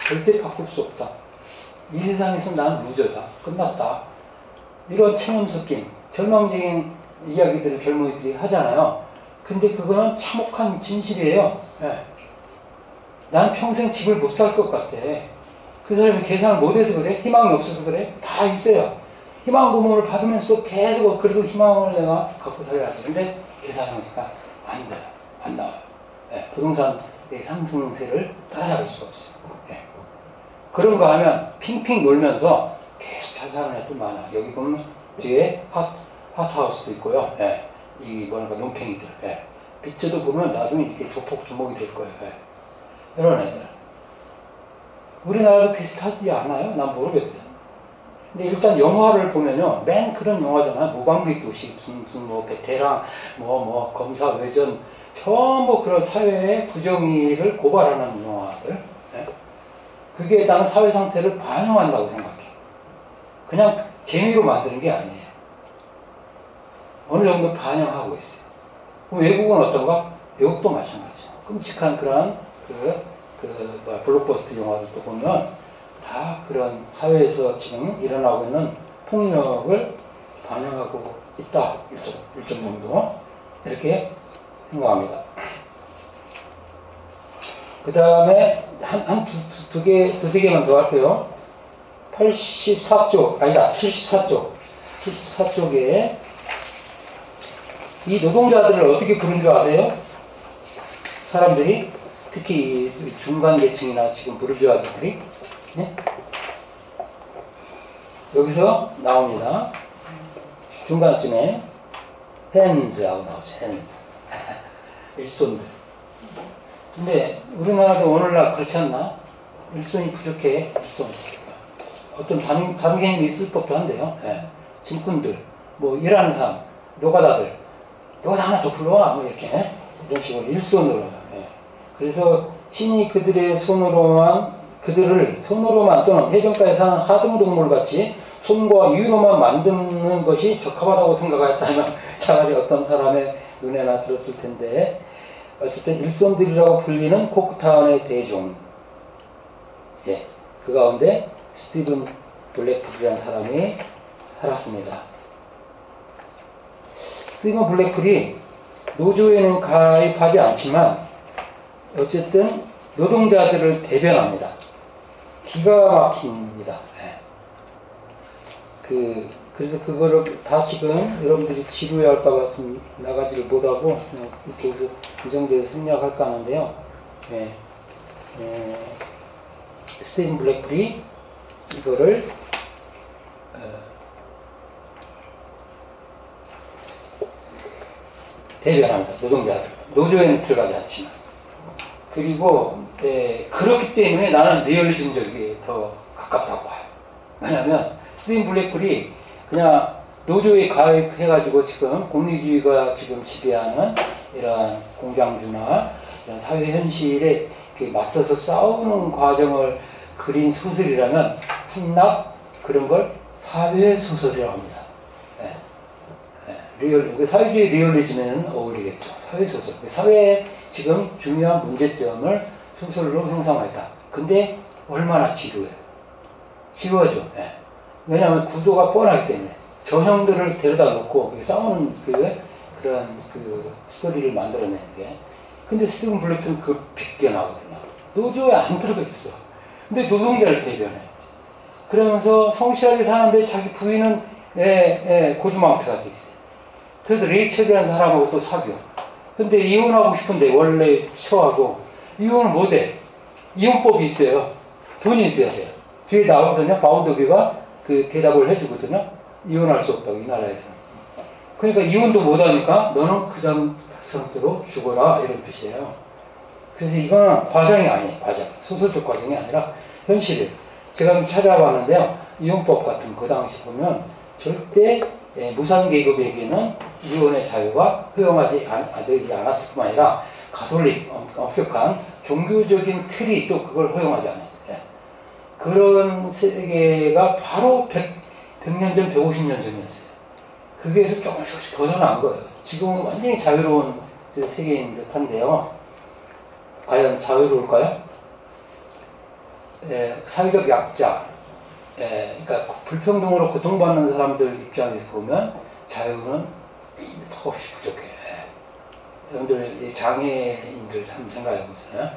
절대 바꿀 수 없다. 이 세상에서 나는 루저다. 끝났다. 이런 체험 섞인 절망적인 이야기들을 젊은이들이 하잖아요. 근데 그거는 참혹한 진실이에요. 예. 난 평생 집을 못 살 것 같아. 그 사람이 계산을 못해서 그래? 희망이 없어서 그래? 다 있어요. 희망 고문을 받으면서 계속 그래도 희망을 내가 갖고 살아야지. 근데 계산해보니까 안 돼요. 안 나와요. 예, 부동산의 상승세를 따라잡을 수가 없어요. 예. 그런 거 하면 핑핑 놀면서 계속 잘 사는 애들 많아. 여기 보면 뒤에 핫, 핫하우스도 있고요. 예. 이 뭐랄까 논팽이들. 예. 빚져도 보면 나중에 이렇게 조폭 주목이 될 거예요. 예. 이런 애들. 우리나라도 비슷하지 않아요? 난 모르겠어요. 근데 일단 영화를 보면요, 맨 그런 영화잖아요. 무방비 도시, 무슨, 무슨 뭐 베테랑, 뭐, 뭐, 검사 외전, 전부 그런 사회의 부정의를 고발하는 영화들. 예? 그게 나는 사회 상태를 반영한다고 생각해. 그냥 재미로 만드는 게 아니에요. 어느 정도 반영하고 있어요. 그럼 외국은 어떤가? 외국도 마찬가지죠. 끔찍한 그런 그, 그, 뭐야, 블록버스터 영화들도 보면 다 그런 사회에서 지금 일어나고 있는 폭력을 반영하고 있다. 일정, 일정 정도. 이렇게 생각합니다. 그 다음에 한, 한 두, 두, 두 개, 두세 개만 더 할게요. 84쪽, 아니다, 74쪽. 74쪽에 이 노동자들을 어떻게 부른 줄 아세요? 사람들이 특히 이 중간 계층이나 지금 부르주아들이 네? 여기서 나옵니다. 중간쯤에 펜즈하고 나오죠. 펜즈. 일손들. 근데 우리나라도 오늘날 그렇지 않나? 일손이 부족해. 일손. 어떤 다른, 다른 개념이 있을 법도 한데요. 예. 짐꾼들, 뭐 일하는 사람, 노가다들, 노가다 하나 더 불러와. 뭐 이렇게. 예? 이런 식으로 일손으로. 예. 그래서 신이 그들의 손으로만 그들을 손으로만 또는 해변가에 사는 하등동물 같이 손과 유로만 만드는 것이 적합하다고 생각하였다면 차라리 어떤 사람의 눈에나 들었을 텐데 어쨌든 일손들이라고 불리는 코크타운의 대종 예, 그 가운데 스티븐 블랙풀이라는 사람이 살았습니다. 스티븐 블랙풀이 노조에는 가입하지 않지만 어쨌든 노동자들을 대변합니다. 기가 막힙니다. 예. 그, 그래서 그거를 다 지금 여러분들이 지루해 할까 봐 좀 나가지를 못하고 이쪽에서 이 정도에 생략할까 하는데요. 예. 예. 스테인 블랙풀이 이거를 어, 대변합니다. 노동자들. 노조에는 들어가지 않지만. 그리고 예, 그렇기 때문에 나는 리얼리즘적이 더 가깝다고 봐요. 왜냐하면 스틴 블랙풀이 그냥 노조에 가입해가지고 지금 공리주의가 지금 지배하는 이러한 공장주나 이런 사회 현실에 맞서서 싸우는 과정을 그린 소설이라면 한낱 그런 걸 사회 소설이라고 합니다. 예. 예, 리얼, 그 사회주의 리얼리즘에는 어울리겠죠. 사회 소설. 사회의 지금 중요한 문제점을 소설로 형성했다. 근데 얼마나 지루해. 지루하죠. 예. 왜냐하면 구도가 뻔하기 때문에 전형들을 데려다 놓고 싸우는 그 그런 그 스토리를 만들어내는 게. 근데 스티븐 블랙은 그 비껴나거든요. 노조에 안 들어가 있어. 근데 노동자를 대변해. 그러면서 성실하게 사는데 자기 부인은 예, 예, 고주망태가 돼 있어요. 그래도 레이첼이라는 사람하고 또 사귀어. 근데 이혼하고 싶은데 원래 처하고 이혼을 못해. 이혼법이 있어요. 돈이 있어야 돼요. 뒤에 나오거든요. 바운더비가 그 대답을 해주거든요. 이혼할 수 없다고 이 나라에서는. 그러니까 이혼도 못하니까 너는 그 상태로 죽어라 이런 뜻이에요. 그래서 이거는 과정이 아니에요. 과정. 소설적 과정이 아니라 현실을. 제가 좀 찾아봤는데요. 이혼법 같은 그 당시 보면 절대 예, 무산계급에게는 이혼의 자유가 허용하지 않, 되지 않았을 뿐만 아니라 가톨릭, 엄격한 종교적인 틀이 또 그걸 허용하지 않았어요. 예. 그런 세계가 바로 100, 100년 전, 150년 전이었어요. 그게서 조금씩 벗어난 거예요. 지금은 완전히 자유로운 세계인 듯한데요. 과연 자유로울까요? 예, 사회적 약자, 예, 그러니까 불평등으로 고통받는 사람들 입장에서 보면 자유는 턱없이 부족해. 예. 여러분들 이 장애인들 생각해 보세요.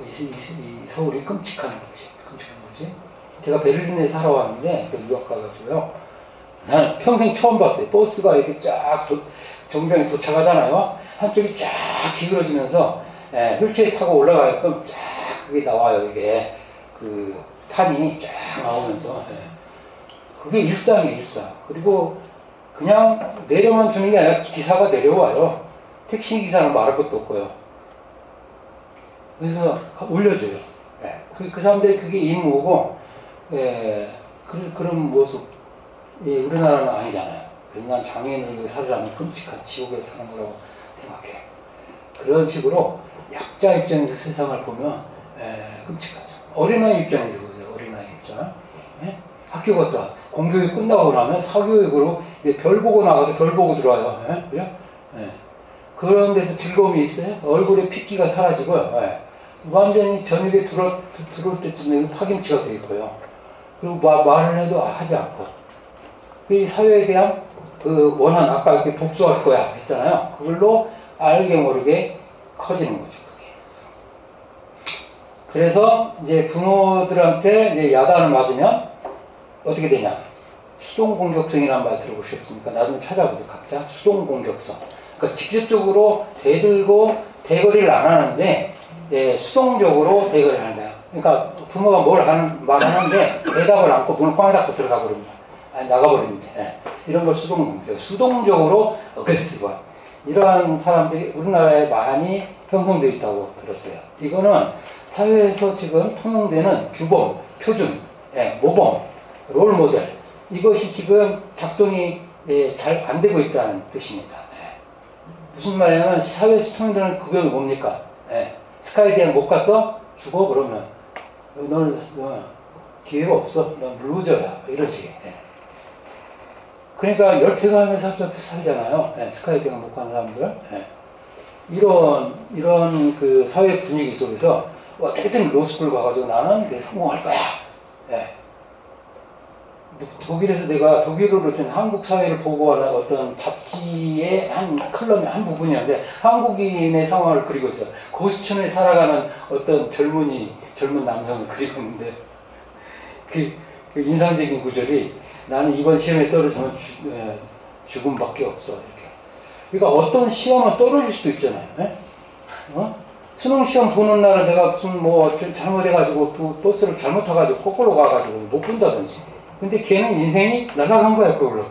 이, 이- 이 서울이 끔찍한 거지. 끔찍한 거지. 제가 베를린에 살아왔는데 그 유학 가가지고요. 나는 평생 처음 봤어요. 버스가 이렇게 쫙 도- 정장에 도착하잖아요. 한쪽이 쫙 기울어지면서 예, 휠체어 타고 올라가게끔 쫙 그게 나와요. 이게 그 판이 쫙 나오면서 예. 그게 일상이에요. 일상. 그리고 그냥 내려만 주는 게 아니라 기사가 내려와요. 택시 기사는 말할 것도 없고요. 그래서 올려줘요. 예. 그, 그 사람들이 그게 임무고, 예, 그, 그런 모습, 예, 우리나라는 아니잖아요. 그래서 난 장애인을 살으라면 끔찍한 지옥에서 사는 거라고 생각해. 그런 식으로 약자 입장에서 세상을 보면, 예, 끔찍하죠. 어린아이 입장에서 보세요. 어린아이 입장. 예? 학교 갔다 공교육 끝나고 나면 사교육으로 별 보고 나가서 별 보고 들어와요. 예? 그죠? 예. 그런 데서 즐거움이 있어요. 얼굴에 핏기가 사라지고요. 예. 완전히 저녁에 들어, 들- 들어올 때쯤에 파김치가 되어 있고요. 그리고 마- 말을 해도 하지 않고. 이 사회에 대한 그 원한, 아까 이렇게 복수할 거야 했잖아요. 그걸로 알게 모르게 커지는 거죠. 그게. 그래서 이제 부모들한테 이제 야단을 맞으면 어떻게 되냐. 수동 공격성이라는 말 들어보셨습니까? 나중에 찾아보세요, 각자. 수동 공격성. 그러니까 직접적으로 대들고 대거리를 안 하는데, 예, 수동적으로 대거리를 한다. 그러니까 부모가 뭘 하는, 말하는데 대답을 않고 문을 꽝 닫고 들어가 버립니다. 아니, 나가버리는지. 예. 이런 걸 수동 공격. 수동적으로 어그레시브. 이러한 사람들이 우리나라에 많이 형성되어 있다고 들었어요. 이거는 사회에서 지금 통용되는 규범, 표준, 예, 모범, 롤 모델 이것이 지금 작동이 예, 잘 안 되고 있다는 뜻입니다. 예. 무슨 말이냐면 사회에서 통용되는 구별이 뭡니까? 예. 스카이대학 못 갔어? 죽어 그러면 너는 너 기회가 없어. 넌 루저야. 식의. 예. 그러니까 열패감에서 살잖아요. 예. 스카이대학 못간 사람들. 예. 이런 이런 그 사회 분위기 속에서 어떻게든 로스쿨 가가지고 나는 내 성공할 거야. 예. 독일에서 내가 독일어로 된 한국 사회를 보고하는 어떤 잡지의 한 칼럼의 한 부분이었는데 한국인의 상황을 그리고 있어. 고시촌에 살아가는 어떤 젊은이 젊은 남성을 그리고 있는데 그, 그 인상적인 구절이 나는 이번 시험에 떨어지면 죽, 에, 죽음밖에 없어 이렇게. 그러니까 어떤 시험은 떨어질 수도 있잖아요. 예? 어? 수능 시험 보는 날은 내가 무슨 뭐좀 잘못해가지고 또 버스를 잘못 타가지고 거꾸로 가가지고 못 본다든지. 근데 걔는 인생이 날아간 거야 그걸로.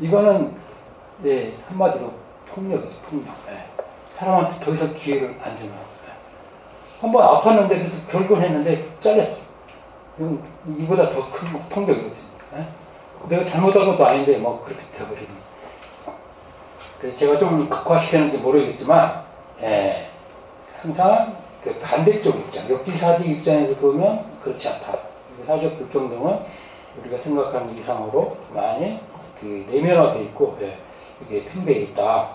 이거는 예 한마디로 폭력이죠 폭력. 예. 사람한테 더 이상 기회를 안 주는. 예. 한번 아팠는데 그래서 결근했는데 잘렸어. 이건 이보다 더 큰 폭력이 없습니다. 예? 내가 잘못한 것도 아닌데 뭐 그렇게 돼버리는. 그래서 제가 좀 극화시켰는지 모르겠지만, 예, 항상 그 반대쪽 입장, 역지사지 입장에서 보면 그렇지 않다. 사회적 불평등은 우리가 생각하는 이상으로 많이 그 내면화되어 있고, 예, 이게 팽배해 있다.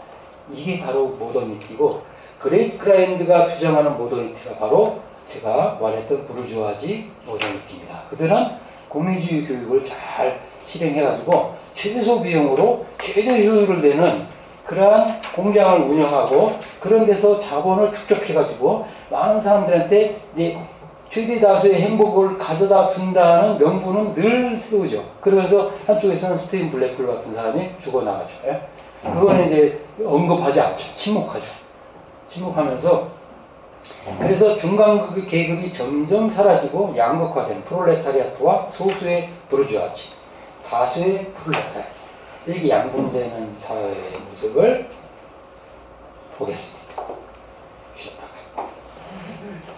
이게 바로 모더니티고, 그래드그라인드가 주장하는 모더니티가 바로 제가 말했던 부르주아지 모더니티입니다. 그들은 공리주의 교육을 잘 실행해가지고 최소 비용으로 최대 효율을 내는 그러한 공장을 운영하고 그런 데서 자본을 축적해가지고 많은 사람들한테 이제 최대 다수의 행복을 가져다 준다는 명분은 늘 세우죠. 그러면서 한쪽에서는 스테인 블랙풀 같은 사람이 죽어나가죠. 예? 그거는 이제 언급하지 않죠. 침묵하죠. 침묵하면서 그래서 중간 계급이 점점 사라지고 양극화된 프롤레타리아트와 소수의 부르주아치, 다수의 프롤레타리아 이렇게 양분되는 사회의 모습을 보겠습니다.